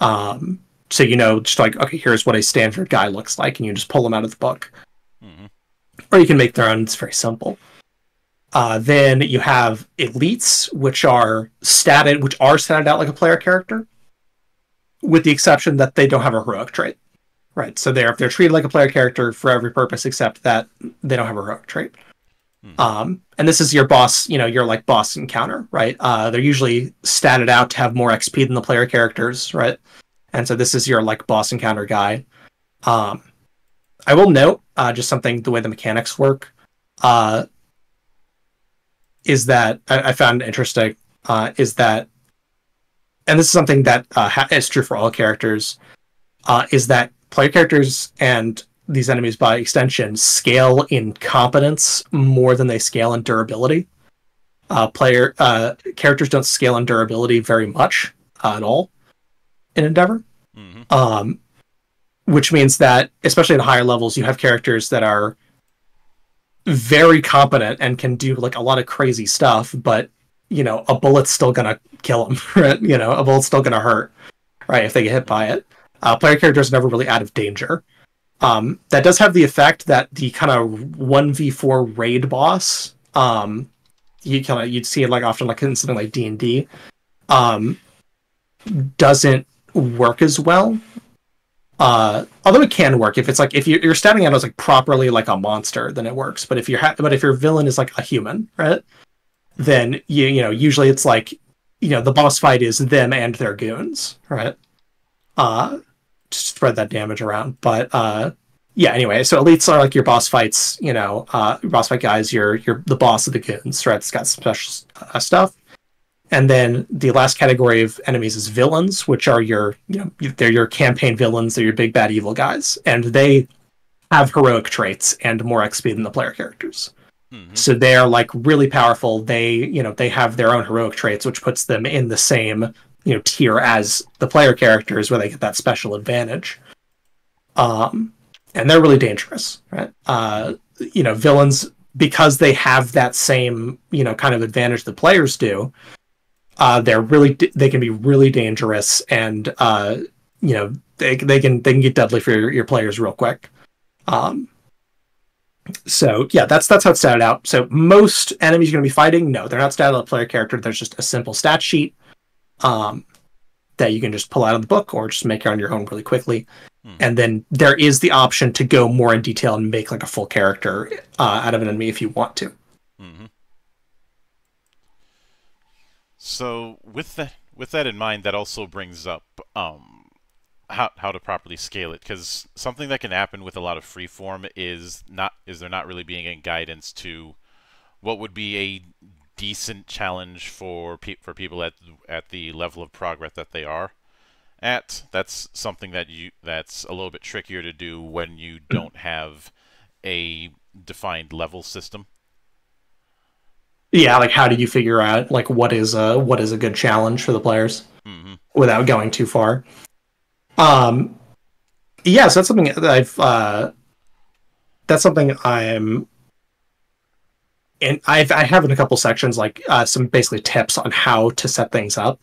Um, so you know just like okay here's what a standard guy looks like and you just pull them out of the book hmm or you can make their own. It's very simple. Uh, then you have elites, which are statted, which are statted out like a player character, with the exception that they don't have a heroic trait. Right. So they're they're treated like a player character for every purpose except that they don't have a heroic trait. Hmm. Um, and this is your boss, you know, your like boss encounter, right? Uh, they're usually statted out to have more XP than the player characters, right? And so this is your like boss encounter guy. Um, I will note uh, just something the way the mechanics work uh, is that I, I found interesting uh, is that, and this is something that uh, ha- is true for all characters, uh, is that player characters and these enemies by extension scale in competence more than they scale in durability. Uh, player uh, characters don't scale in durability very much uh, at all in Endeavor hmm um, which means that especially at higher levels you have characters that are very competent and can do like a lot of crazy stuff but you know a bullet's still gonna kill them right? you know a bullet's still gonna hurt right if they get hit by it uh, player characters never really out of danger. Um, that does have the effect that the kind of 1v4 raid boss um, you kind of you'd see it like often like in something like d&d um, doesn't work as well. Uh although it can work if it's like if you're, you're standing out as like properly like a monster then it works. But if you're ha- but if your villain is like a human right then you you know usually it's like you know the boss fight is them and their goons right? Uh spread that damage around but uh yeah anyway so elites are like your boss fights you know uh boss fight guys you're you're the boss of the goons right it's got special uh, stuff and then the last category of enemies is villains, which are your, you know, they're your campaign villains. They're your big bad evil guys, and they have heroic traits and more XP than the player characters. hmm So they are like really powerful. They, you know, they have their own heroic traits, which puts them in the same, you know, tier as the player characters, where they get that special advantage. Um, and they're really dangerous, right? Uh, you know, villains because they have that same, you know, kind of advantage the players do. Uh, they're really they can be really dangerous, and uh, you know, they they can they can get deadly for your, your players real quick. Um, so yeah, that's that's how it's statted out. So most enemies you're going to be fighting, no, they're not statted out player character. There's just a simple stat sheet um, that you can just pull out of the book or just make it on your own really quickly. Hmm. And then there is the option to go more in detail and make like a full character uh, out of an enemy if you want to. hmm So with that with that in mind, that also brings up um, how how to properly scale it, because something that can happen with a lot of freeform is not is there not really being any guidance to what would be a decent challenge for pe- for people at at the level of progress that they are at. That's something that you that's a little bit trickier to do when you don't have a defined level system. Yeah, like how do you figure out like what is a what is a good challenge for the players hmm without going too far? Um, yeah, so that's something that I've uh, that's something I'm and I've I have in a couple sections like uh, some basically tips on how to set things up.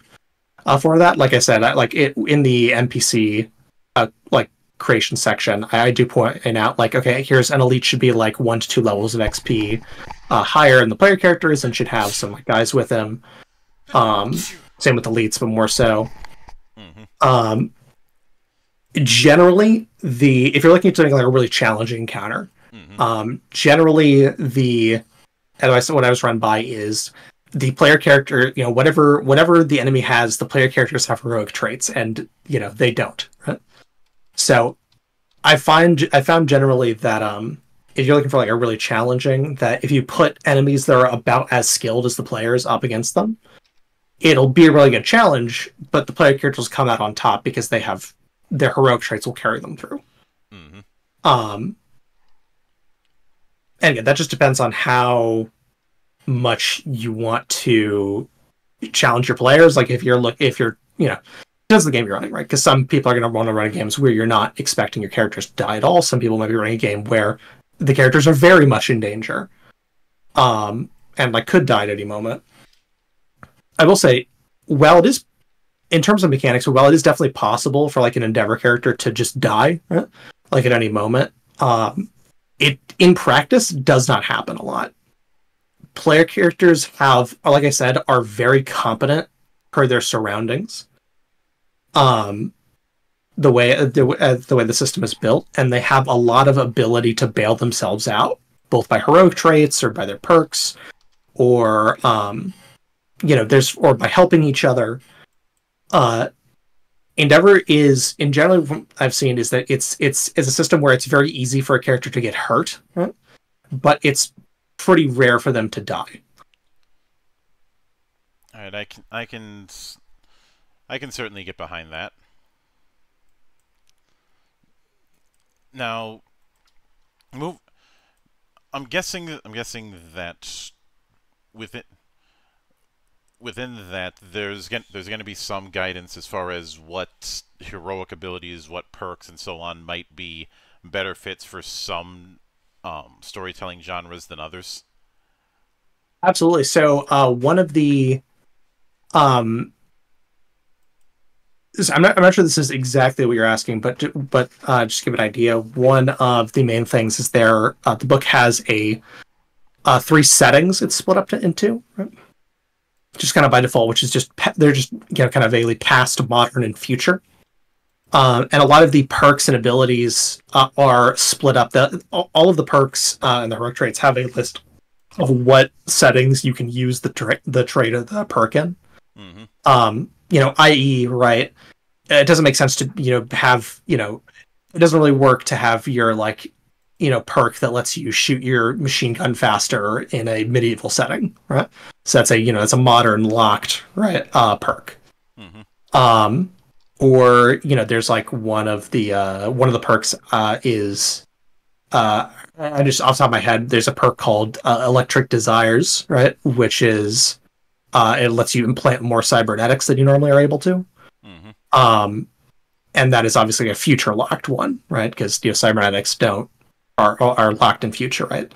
uh, for that. Like I said, I, like it in the NPC uh, like creation section, I, I do point out like, okay, here's an elite should be like one to two levels of XP uh, higher than the player characters and should have some like guys with him. Um, same with elites, but more so. Mm-hmm. Um, generally, the if you're looking at something like a really challenging encounter, Mm-hmm. um, generally the advice what I was run by is the player character, you know, whatever whatever the enemy has, the player characters have heroic traits, and you know they don't. Right? So, I find I found generally that um, if you're looking for like a really challenging, that if you put enemies that are about as skilled as the players up against them, it'll be a really good challenge. But the player characters come out on top because they have their heroic traits will carry them through. Mm-hmm. Um, and again, that just depends on how much you want to challenge your players. Like if you're look, if you're, you know, depends the game you're running, right? Because some people are going to want to run games where you're not expecting your characters to die at all. Some people might be running a game where the characters are very much in danger, um, and like could die at any moment. I will say, while it is in terms of mechanics, while it is definitely possible for like an endeavor character to just die, right? like at any moment, um, it in practice does not happen a lot. Player characters have, like I said, are very competent per their surroundings. Um, the way the, uh, the way the system is built, and they have a lot of ability to bail themselves out, both by heroic traits or by their perks, or um, you know, there's or by helping each other. Uh, Endeavor is, in general, from I've seen is that it's it's it's a system where it's very easy for a character to get hurt, right? but it's pretty rare for them to die. All right, I can, I can, I can certainly get behind that. Now, move. I'm guessing. I'm guessing that within within that there's going there's going to be some guidance as far as what heroic abilities, what perks, and so on might be better fits for some um, storytelling genres than others. Absolutely. So uh, one of the um I'm not, I'm not sure this is exactly what you're asking, but but uh, just to give an idea. One of the main things is there. Uh, the book has a uh, three settings. It's split up to, into, right? Just kind of by default, which is just they're just you know kind of vaguely past, modern, and future. Um, and a lot of the perks and abilities uh, are split up. The all of the perks uh, and the heroic traits have a list of what settings you can use the tra- the trait of the perk in hmm um you know i.e right it doesn't make sense to you know have you know it doesn't really work to have your like you know perk that lets you shoot your machine gun faster in a medieval setting right so that's a you know that's a modern locked right. uh perk. Hmm um or you know there's like one of the uh one of the perks uh is uh i just off the top of my head there's a perk called uh, electric desires right? Which is uh it lets you implant more cybernetics than you normally are able to. Hmm um and that is obviously a future locked one right? Because you know cybernetics don't are are locked in future right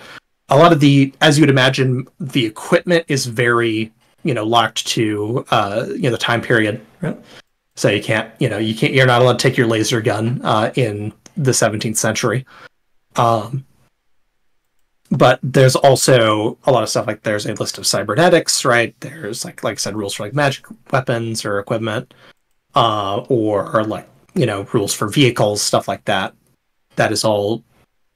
a lot of the as you would imagine the equipment is very you know locked to uh you know the time period. Right so you can't you know you can't you're not allowed to take your laser gun uh in the 17th century. Um but there's also a lot of stuff like there's a list of cybernetics right? There's like like i said rules for like magic weapons or equipment uh, or, or like you know rules for vehicles, stuff like that. That is all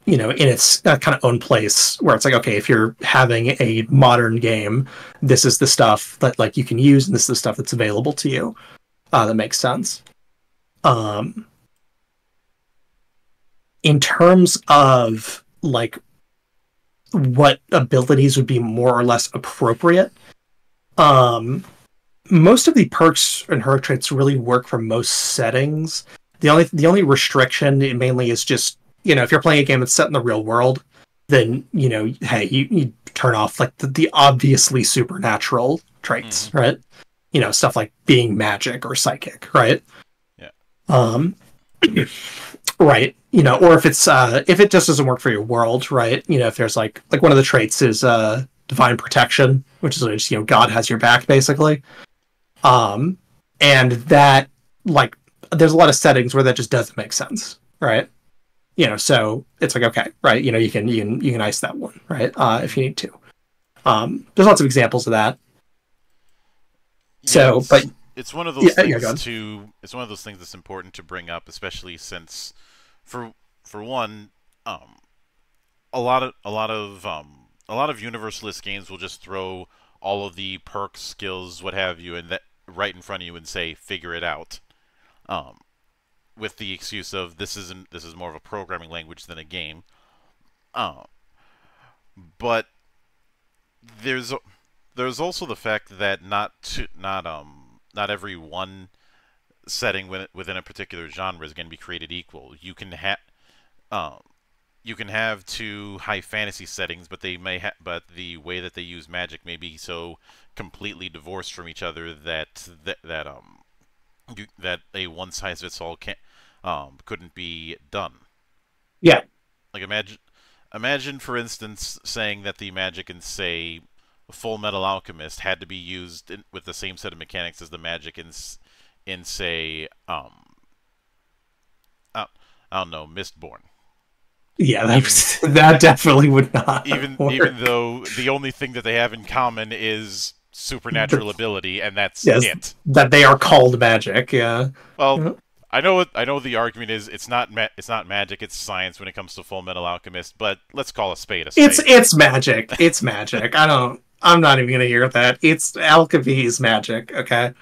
you know in its uh, kind of own place where it's like okay, if you're having a modern game, this is the stuff that like you can use, and this is the stuff that's available to you. Uh, that makes sense. Um, in terms of like what abilities would be more or less appropriate, um, most of the perks and her traits really work for most settings. The only the only restriction mainly is just you know if you're playing a game that's set in the real world, then you know hey you, you turn off like the, the obviously supernatural traits, right? You know stuff like being magic or psychic, right? Yeah. Um. right. You know, or if it's uh if it just doesn't work for your world, right? You know, if there's like like one of the traits is uh divine protection, which is just you know God has your back basically um and that like there's a lot of settings where that just doesn't make sense, right? You know, so it's like okay, right? You know, you can you can you can ice that one, right? Uh, if you need to. Um, there's lots of examples of that. So, it's, but it's one of those Yeah, yeah, things to it's one of those things that's important to bring up, especially since for for one, um, a lot of a lot of um, a lot of universalist games will just throw all of the perks, skills, what have you, and that right in front of you and say figure it out, um, with the excuse of this isn't this is more of a programming language than a game. Uh, but there's there's also the fact that not to, not um not every one setting within, within a particular genre is going to be created equal. You can have um you can have two high fantasy settings, but they may ha- but the way that they use magic may be so completely divorced from each other that that, that um you, that a one size fits all can um couldn't be done. yeah, Like imagine imagine for instance saying that the magic in say Full Metal Alchemist had to be used in, with the same set of mechanics as the magic in in say um I, I don't know Mistborn. yeah, that that definitely would not Even work. even though the only thing that they have in common is supernatural ability and that's Yes. it. that they are called magic. Yeah, Well. I know what I know the argument is it's not ma- it's not magic, it's science when it comes to Full Metal Alchemist, but let's call a spade a spade. it's it's magic. It's magic. I don't. I'm not even gonna hear that. It's alchemy is magic. Okay.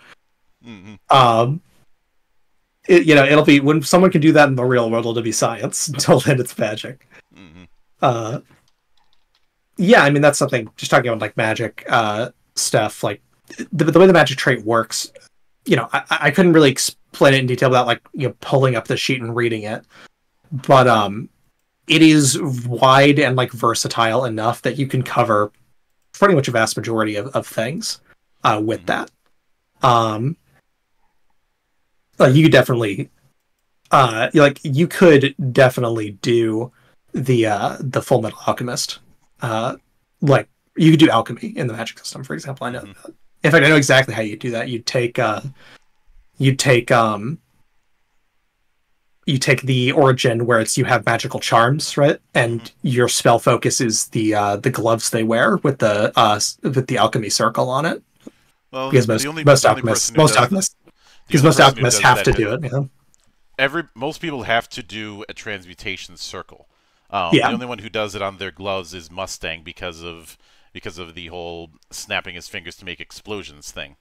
hmm Um. It, you know, it'll be when someone can do that in the real world. It'll be science. Until then, it's magic. hmm Uh. Yeah, I mean that's something. Just talking about like magic uh stuff, like the, the way the magic trait works. You know, I, I couldn't really explain it in detail without like you know pulling up the sheet and reading it, but um, it is wide and like versatile enough that you can cover pretty much a vast majority of, of things uh, with Mhm. that. Um, like you could definitely, uh, like you could definitely do the uh the Full Metal Alchemist, uh, like you could do alchemy in the magic system, for example. I know Mhm. that. In fact, I know exactly how you do that. You take uh, you take um, you take the origin where it's you have magical charms, right? And your spell focus is the uh the gloves they wear with the uh with the alchemy circle on it. Well, Because most only- most alchemists most alchemists because most alchemists have to do it. You know? every most people have to do a transmutation circle. Um, Yeah. The only one who does it on their gloves is Mustang because of because of the whole snapping his fingers to make explosions thing.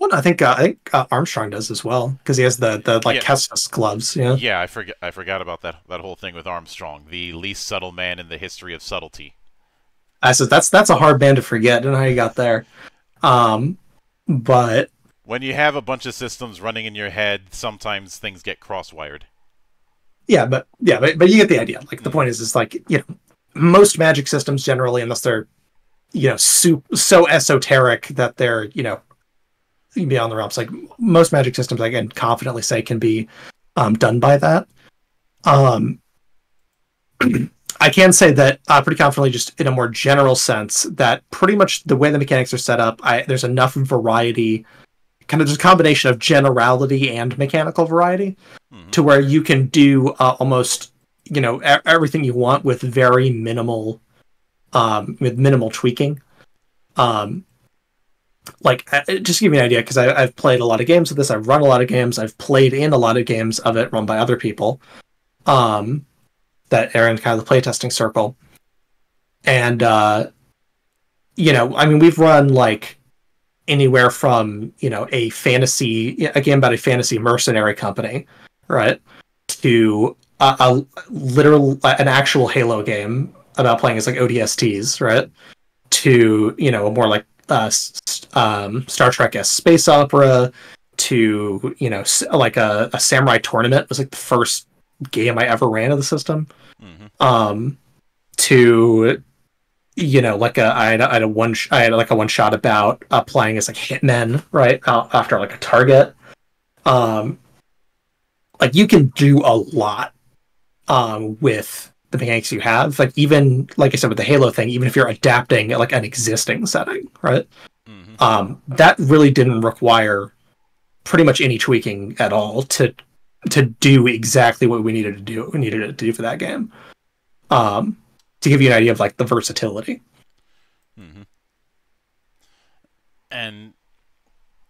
Well, I think uh, I think uh, Armstrong does as well because he has the the like Yeah. cestus gloves. Yeah. Yeah, I forget I forgot about that that whole thing with Armstrong, the least subtle man in the history of subtlety. I said that's that's a hard band to forget. I don't know how you got there. Um, but When you have a bunch of systems running in your head, sometimes things get cross-wired. yeah, but yeah, but, but you get the idea. Like the point is, is like you know, most magic systems generally, unless they're you know so, so esoteric that they're you know beyond the realms. Like most magic systems, I can confidently say can be um, done by that. Um, I can say that uh, pretty confidently, just in a more general sense, that pretty much the way the mechanics are set up, I, there's enough variety, kind of just a combination of generality and mechanical variety, Mhm. to where you can do uh, almost you know e- everything you want with very minimal, um, with minimal tweaking. Um, like just to give you an idea, because I've played a lot of games of this, I've run a lot of games, I've played in a lot of games of it run by other people. Um, that are in kind of the playtesting circle. And uh you know, I mean we've run like anywhere from, you know, a fantasy a game about a fantasy mercenary company, right? To a, a literal an actual Halo game about playing as like ODSTs, right? To, you know, a more like uh um Star Trek as space opera to, you know, like a, a samurai tournament was like the first game I ever ran of the system. hmm Um, to you know, like a I had, I had a one sh- I had like a one shot about uh, playing as like hitmen, right? After like a target. Um, like you can do a lot um with the mechanics you have. Like even like I said with the Halo thing, even if you're adapting like an existing setting, right? hmm um, that really didn't require pretty much any tweaking at all to to do exactly what we needed to do. We needed it to do for that game. Um, to give you an idea of like the versatility. Mm-hmm. And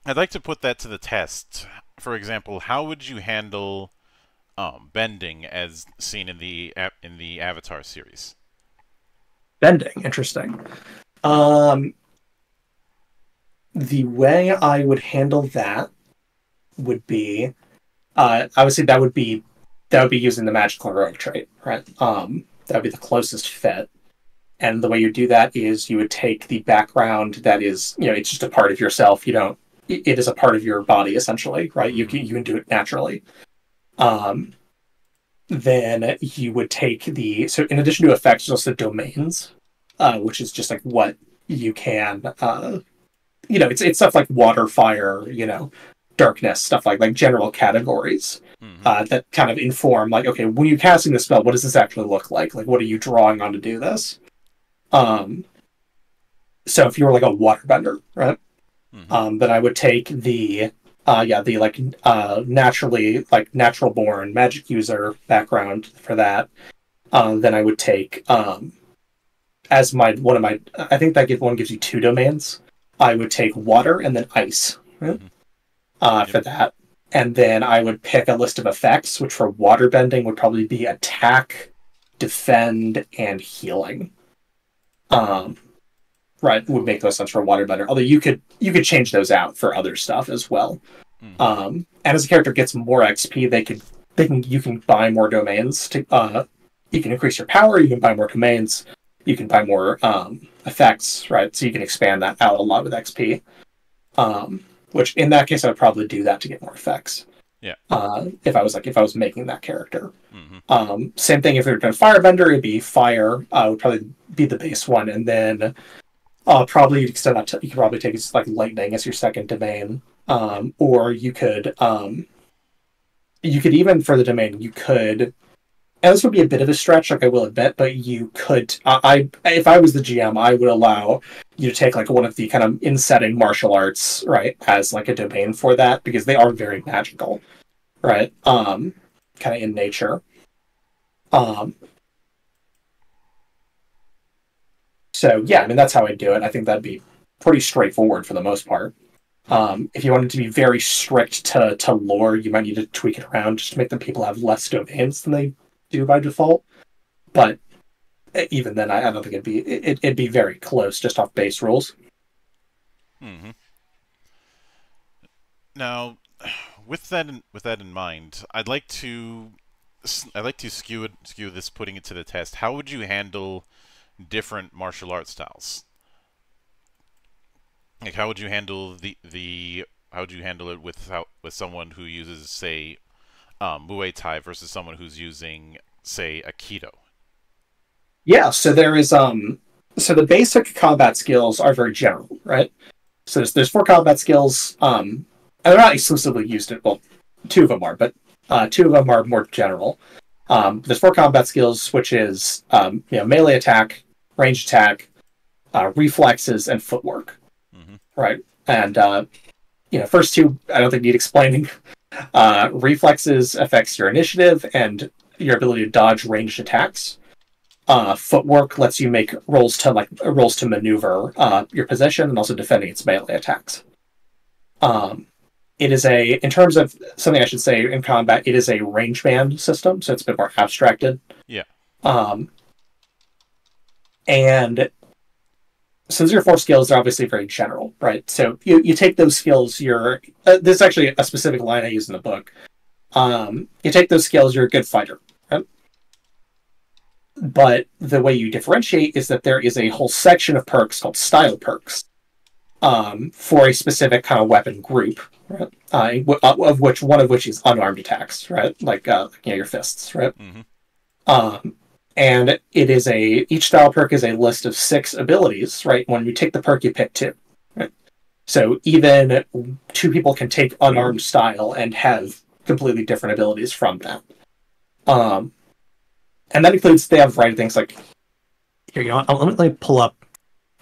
I'd like to put that to the test. For example, how would you handle um, bending as seen in the in the Avatar series? Bending, interesting. Um, the way I would handle that would be, uh, obviously that would be that would be using the magical heroic trait, right? Um, that would be the closest fit. And the way you do that is you would take the background that is, you know, it's just a part of yourself. You don't. it- It is a part of your body essentially, right? You can you can do it naturally. Um, then you would take the so in addition to effects, there's also domains, uh, which is just like what you can, uh, you know, it's it's stuff like water, fire, you know, darkness, stuff like like general categories Mhm. uh, that kind of inform like okay when you're casting the spell what does this actually look like like what are you drawing on to do this um so if you were like a waterbender right Mhm. um then i would take the uh yeah the like uh naturally like natural born magic user background for that uh, then i would take um as my one of my i think that give, one gives you two domains i would take water and then ice right? Mhm. uh, Yep. for that and then I would pick a list of effects, which for water bending would probably be attack, defend, and healing. Um, right, would make those sense for water waterbender. Although you could you could change those out for other stuff as well. Mhm. Um, and as a character gets more XP, they could they can you can buy more domains to uh, you can increase your power. You can buy more domains. You can buy more um, effects, right? So you can expand that out a lot with XP. Um, which in that case, I would probably do that to get more effects. Yeah. Uh, if I was like if I was making that character. Mhm. Um, same thing if it had been Firebender, it'd be Fire. Uh, would probably be the base one, and then uh, probably you'd extend that. You could probably take like Lightning as your second domain, um, or you could um, you could even for the domain you could. And this would be a bit of a stretch, like I will admit, but you could. I, I if I was the GM, I would allow you to take like one of the kind of in-setting martial arts, right, as like a domain for that because they are very magical, right? Um, kind of in nature. Um, so yeah, I mean that's how I'd do it. I think that'd be pretty straightforward for the most part. Um, if you wanted to be very strict to to lore, you might need to tweak it around just to make the people have less domains than they do by default. But e- even then, I, I don't think it'd be it, it'd be very close just off base rules. Mm-hmm. Now, with that in, with that in mind, I'd like to I'd like to skew it, skew this, putting it to the test. How would you handle different martial art styles? Like, how would you handle the the how would you handle it with how, with someone who uses say um, Muay Thai versus someone who's using say Aikido? Yeah, so there is um so the basic combat skills are very general, right? So there's, there's four combat skills, um and they're not exclusively used in well, two of them are, but uh, two of them are more general. Um, there's four combat skills, which is um, you know melee attack, range attack, uh, reflexes, and footwork. hmm Right. And uh, you know, first two I don't think need explaining. Uh, reflexes affects your initiative and your ability to dodge ranged attacks. Uh, footwork lets you make rolls to like rolls to maneuver uh, your position and also defending its melee attacks. Um, it is a in terms of something I should say in combat. It is a range band system, so it's a bit more abstracted. Yeah. Um, and since your four skills. They're obviously very general, right? So you, you take those skills. You're uh, this is actually a specific line I use in the book. Um, you take those skills. You're a good fighter, right? But the way you differentiate is that there is a whole section of perks called style perks um, for a specific kind of weapon group, right? Uh, uh, of which one of which is unarmed attacks, right? Like uh, you know, your fists, right? hmm Um, and it is a each style perk is a list of six abilities, right? When you take the perk, you pick two. Right? So even two people can take unarmed style and have completely different abilities from that. Um, and that includes they have a variety of things like here. You know, what? let me, let me pull up.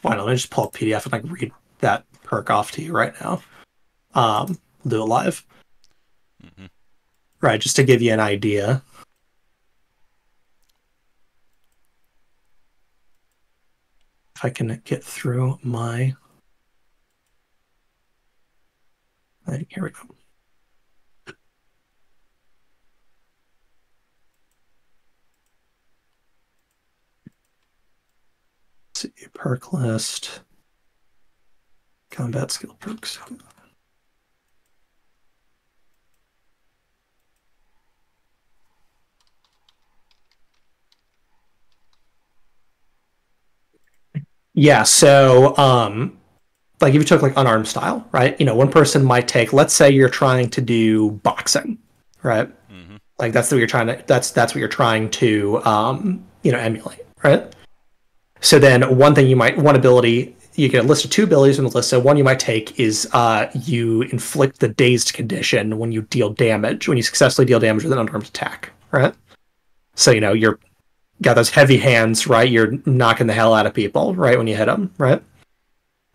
Why me just pull up PDF and like read that perk off to you right now. Um, We'll do it live. mm-hmm. Right, just to give you an idea. If I can get through my. Here we go. Let's see, perk list. Combat skill perks. Yeah, so um like if you took like unarmed style, right? You know, one person might take, let's say you're trying to do boxing, right? hmm Like that's what you're trying to that's that's what you're trying to um, you know, emulate, right? So then one thing you might one ability you get a list of two abilities on the list. So one you might take is uh you inflict the dazed condition when you deal damage, when you successfully deal damage with an unarmed attack, right? So you know, you're got those heavy hands, right? You're knocking the hell out of people, right, when you hit them, right?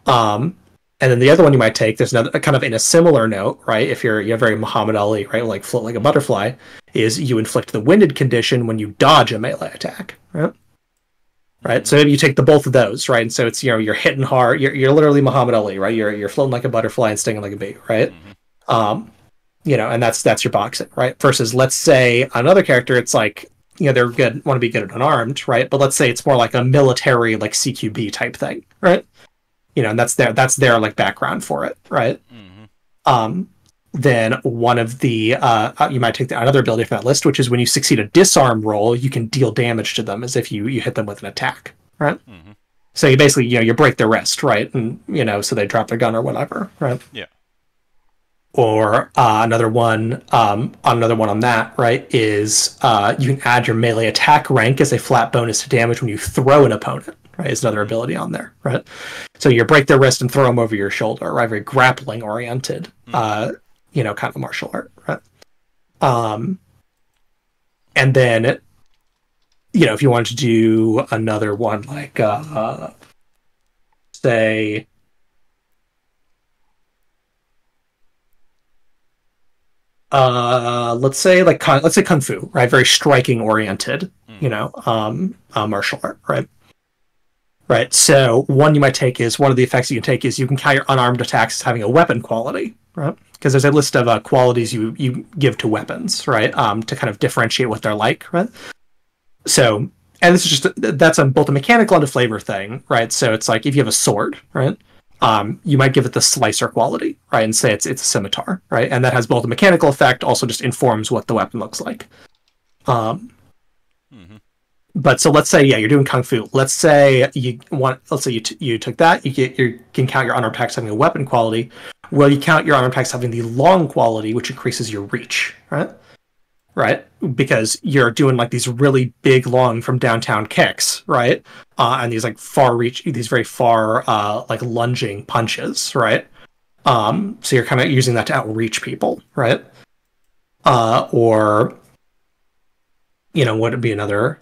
Um, and then the other one you might take, there's another kind of in a similar note, right? If you're you're very Muhammad Ali, right, like float like a butterfly, is you inflict the winded condition when you dodge a melee attack, right? Right. So you take the both of those, right? And so it's you know you're hitting hard, you're you're literally Muhammad Ali, right? You're you're floating like a butterfly and stinging like a bee, right? Mhm. Um, you know, and that's that's your boxing, right? Versus let's say another character, it's like you know they're good, want to be good at unarmed, right? But let's say it's more like a military like CQB type thing, right? You know, and that's their that's their like background for it, right? hmm um, then one of the uh, uh, you might take the, another ability from that list, which is when you succeed a disarm roll, you can deal damage to them as if you you hit them with an attack, right? hmm So you basically you know you break their wrist, right, and you know so they drop their gun or whatever, right? Yeah. Or uh, another one, um, another one on that, right, is uh, you can add your melee attack rank as a flat bonus to damage when you throw an opponent, right? Is another ability on there, right? So you break their wrist and throw them over your shoulder, right? Very grappling oriented, uh, you know, kind of martial art, right? Um, and then, you know, if you wanted to do another one, like, uh, say, uh, let's say like let's say kung fu, right? Very striking oriented, you know, um, uh, martial art, right? Right. So one you might take is one of the effects you can take is you can count your unarmed attacks as having a weapon quality, right? Because there's a list of uh, qualities you you give to weapons, right? Um, to kind of differentiate what they're like, right? So, and this is just that's on both a mechanical and a flavor thing, right? So it's like if you have a sword, right? Um, you might give it the slicer quality, right, and say it's it's a scimitar, right, and that has both a mechanical effect, also just informs what the weapon looks like. Um, hmm but so let's say yeah you're doing kung fu. Let's say you want let's say you, t- you took that you get you can count your unarmed attacks having a weapon quality. Well you count your unarmed attacks having the long quality which increases your reach right right because you're doing like these really big long from downtown kicks right uh, and these like far reach these very far uh, like lunging punches right um so you're kind of using that to outreach people right uh or you know would it be another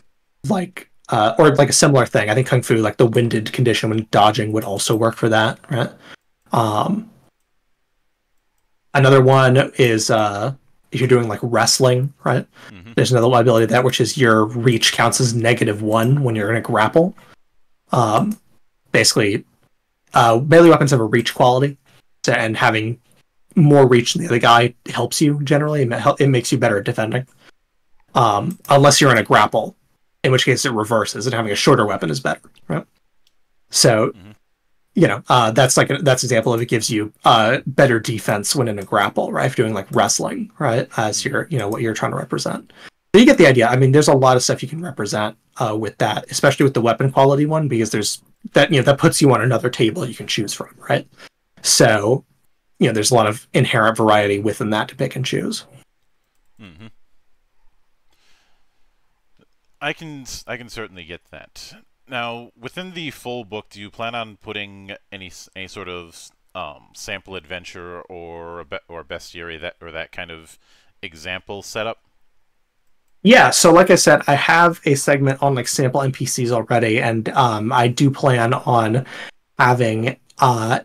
like uh, or like a similar thing. I think kung fu, like the winded condition when dodging, would also work for that, right? Um, another one is uh, if you're doing like wrestling, right? Mhm. There's another ability of that which is your reach counts as negative one when you're in a grapple. Um, basically, uh, melee weapons have a reach quality, so, and having more reach than the other guy helps you generally. It makes you better at defending. Um, unless you're in a grapple, in which case it reverses and having a shorter weapon is better right so Mhm. You know uh, that's like a, that's an example of it gives you uh, better defense when in a grapple right? If you're doing like wrestling right? As your you know what you're trying to represent. So you get the idea. I mean there's a lot of stuff you can represent uh, with that especially with the weapon quality one because there's that you know that puts you on another table you can choose from right? So you know there's a lot of inherent variety within that to pick and choose. Hmm I can I can certainly get that. Now, within the full book, do you plan on putting any any sort of um, sample adventure or or bestiary that or that kind of example setup? Yeah, so like I said, I have a segment on like sample NPCs already, and um, I do plan on having uh,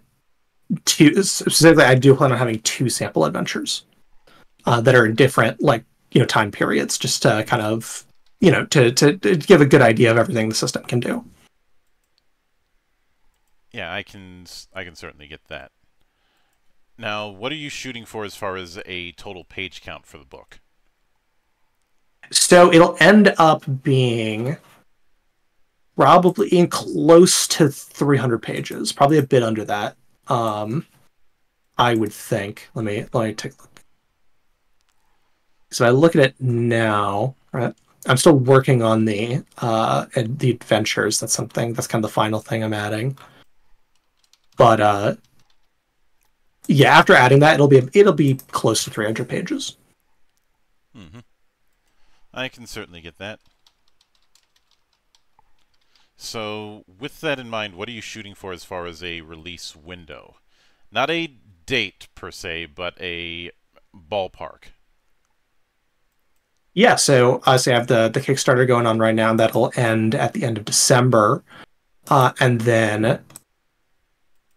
two specifically. I do plan on having two sample adventures uh, that are in different like you know time periods, just to kind of you know to, to to give a good idea of everything the system can do. Yeah, I can I can certainly get that. Now, what are you shooting for as far as a total page count for the book? So it'll end up being probably in close to 300 pages, probably a bit under that. Um, I would think. Let me let me take a look. So I look at it now. Right, I'm still working on the uh the adventures. That's something. That's kind of the final thing I'm adding. But uh, yeah, after adding that, it'll be it'll be close to 300 pages. Mm -hmm. I can certainly get that. So, with that in mind, what are you shooting for as far as a release window? Not a date per se, but a ballpark. Yeah, so I say I have the the Kickstarter going on right now. and That'll end at the end of December, uh, and then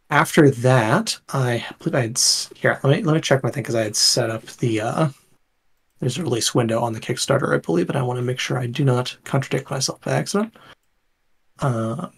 after that, I believe I had here. Let me let me check my thing because I had set up the uh, there's a release window on the Kickstarter, I believe, and I want to make sure I do not contradict myself by accident. Um,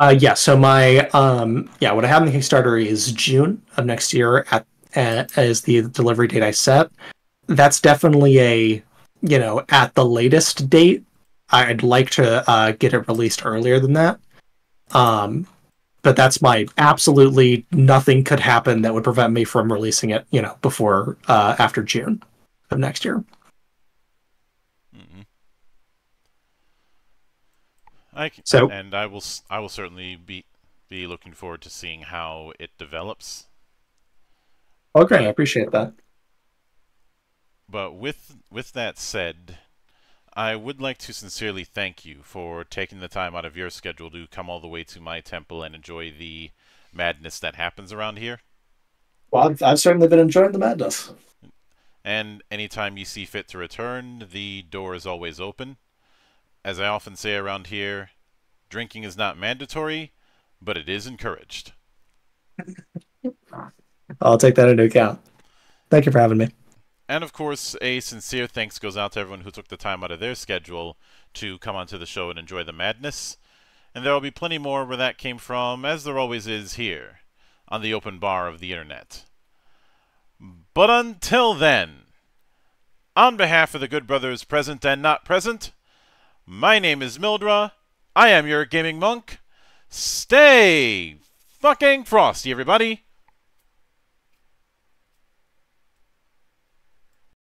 Uh, yeah. So my um, yeah, what I have in the Kickstarter is June of next year at, as the delivery date I set. That's definitely a you know at the latest date. I'd like to uh, get it released earlier than that. Um, but that's my absolutely nothing could happen that would prevent me from releasing it. You know before uh, after June of next year. hmm I can, So- and I will I will certainly be be looking forward to seeing how it develops. Oh, okay, I appreciate that. But with with that said, I would like to sincerely thank you for taking the time out of your schedule to come all the way to my temple and enjoy the madness that happens around here. Well, I've, I've certainly been enjoying the madness. And anytime you see fit to return, the door is always open. As I often say around here, drinking is not mandatory, but it is encouraged. I'll take that into account. Thank you for having me. And of course, a sincere thanks goes out to everyone who took the time out of their schedule to come onto the show and enjoy the madness. And there will be plenty more where that came from, as there always is here, on the open bar of the internet. But until then, on behalf of the good brothers present and not present, my name is Mildra. I am your gaming monk. Stay fucking frosty, everybody.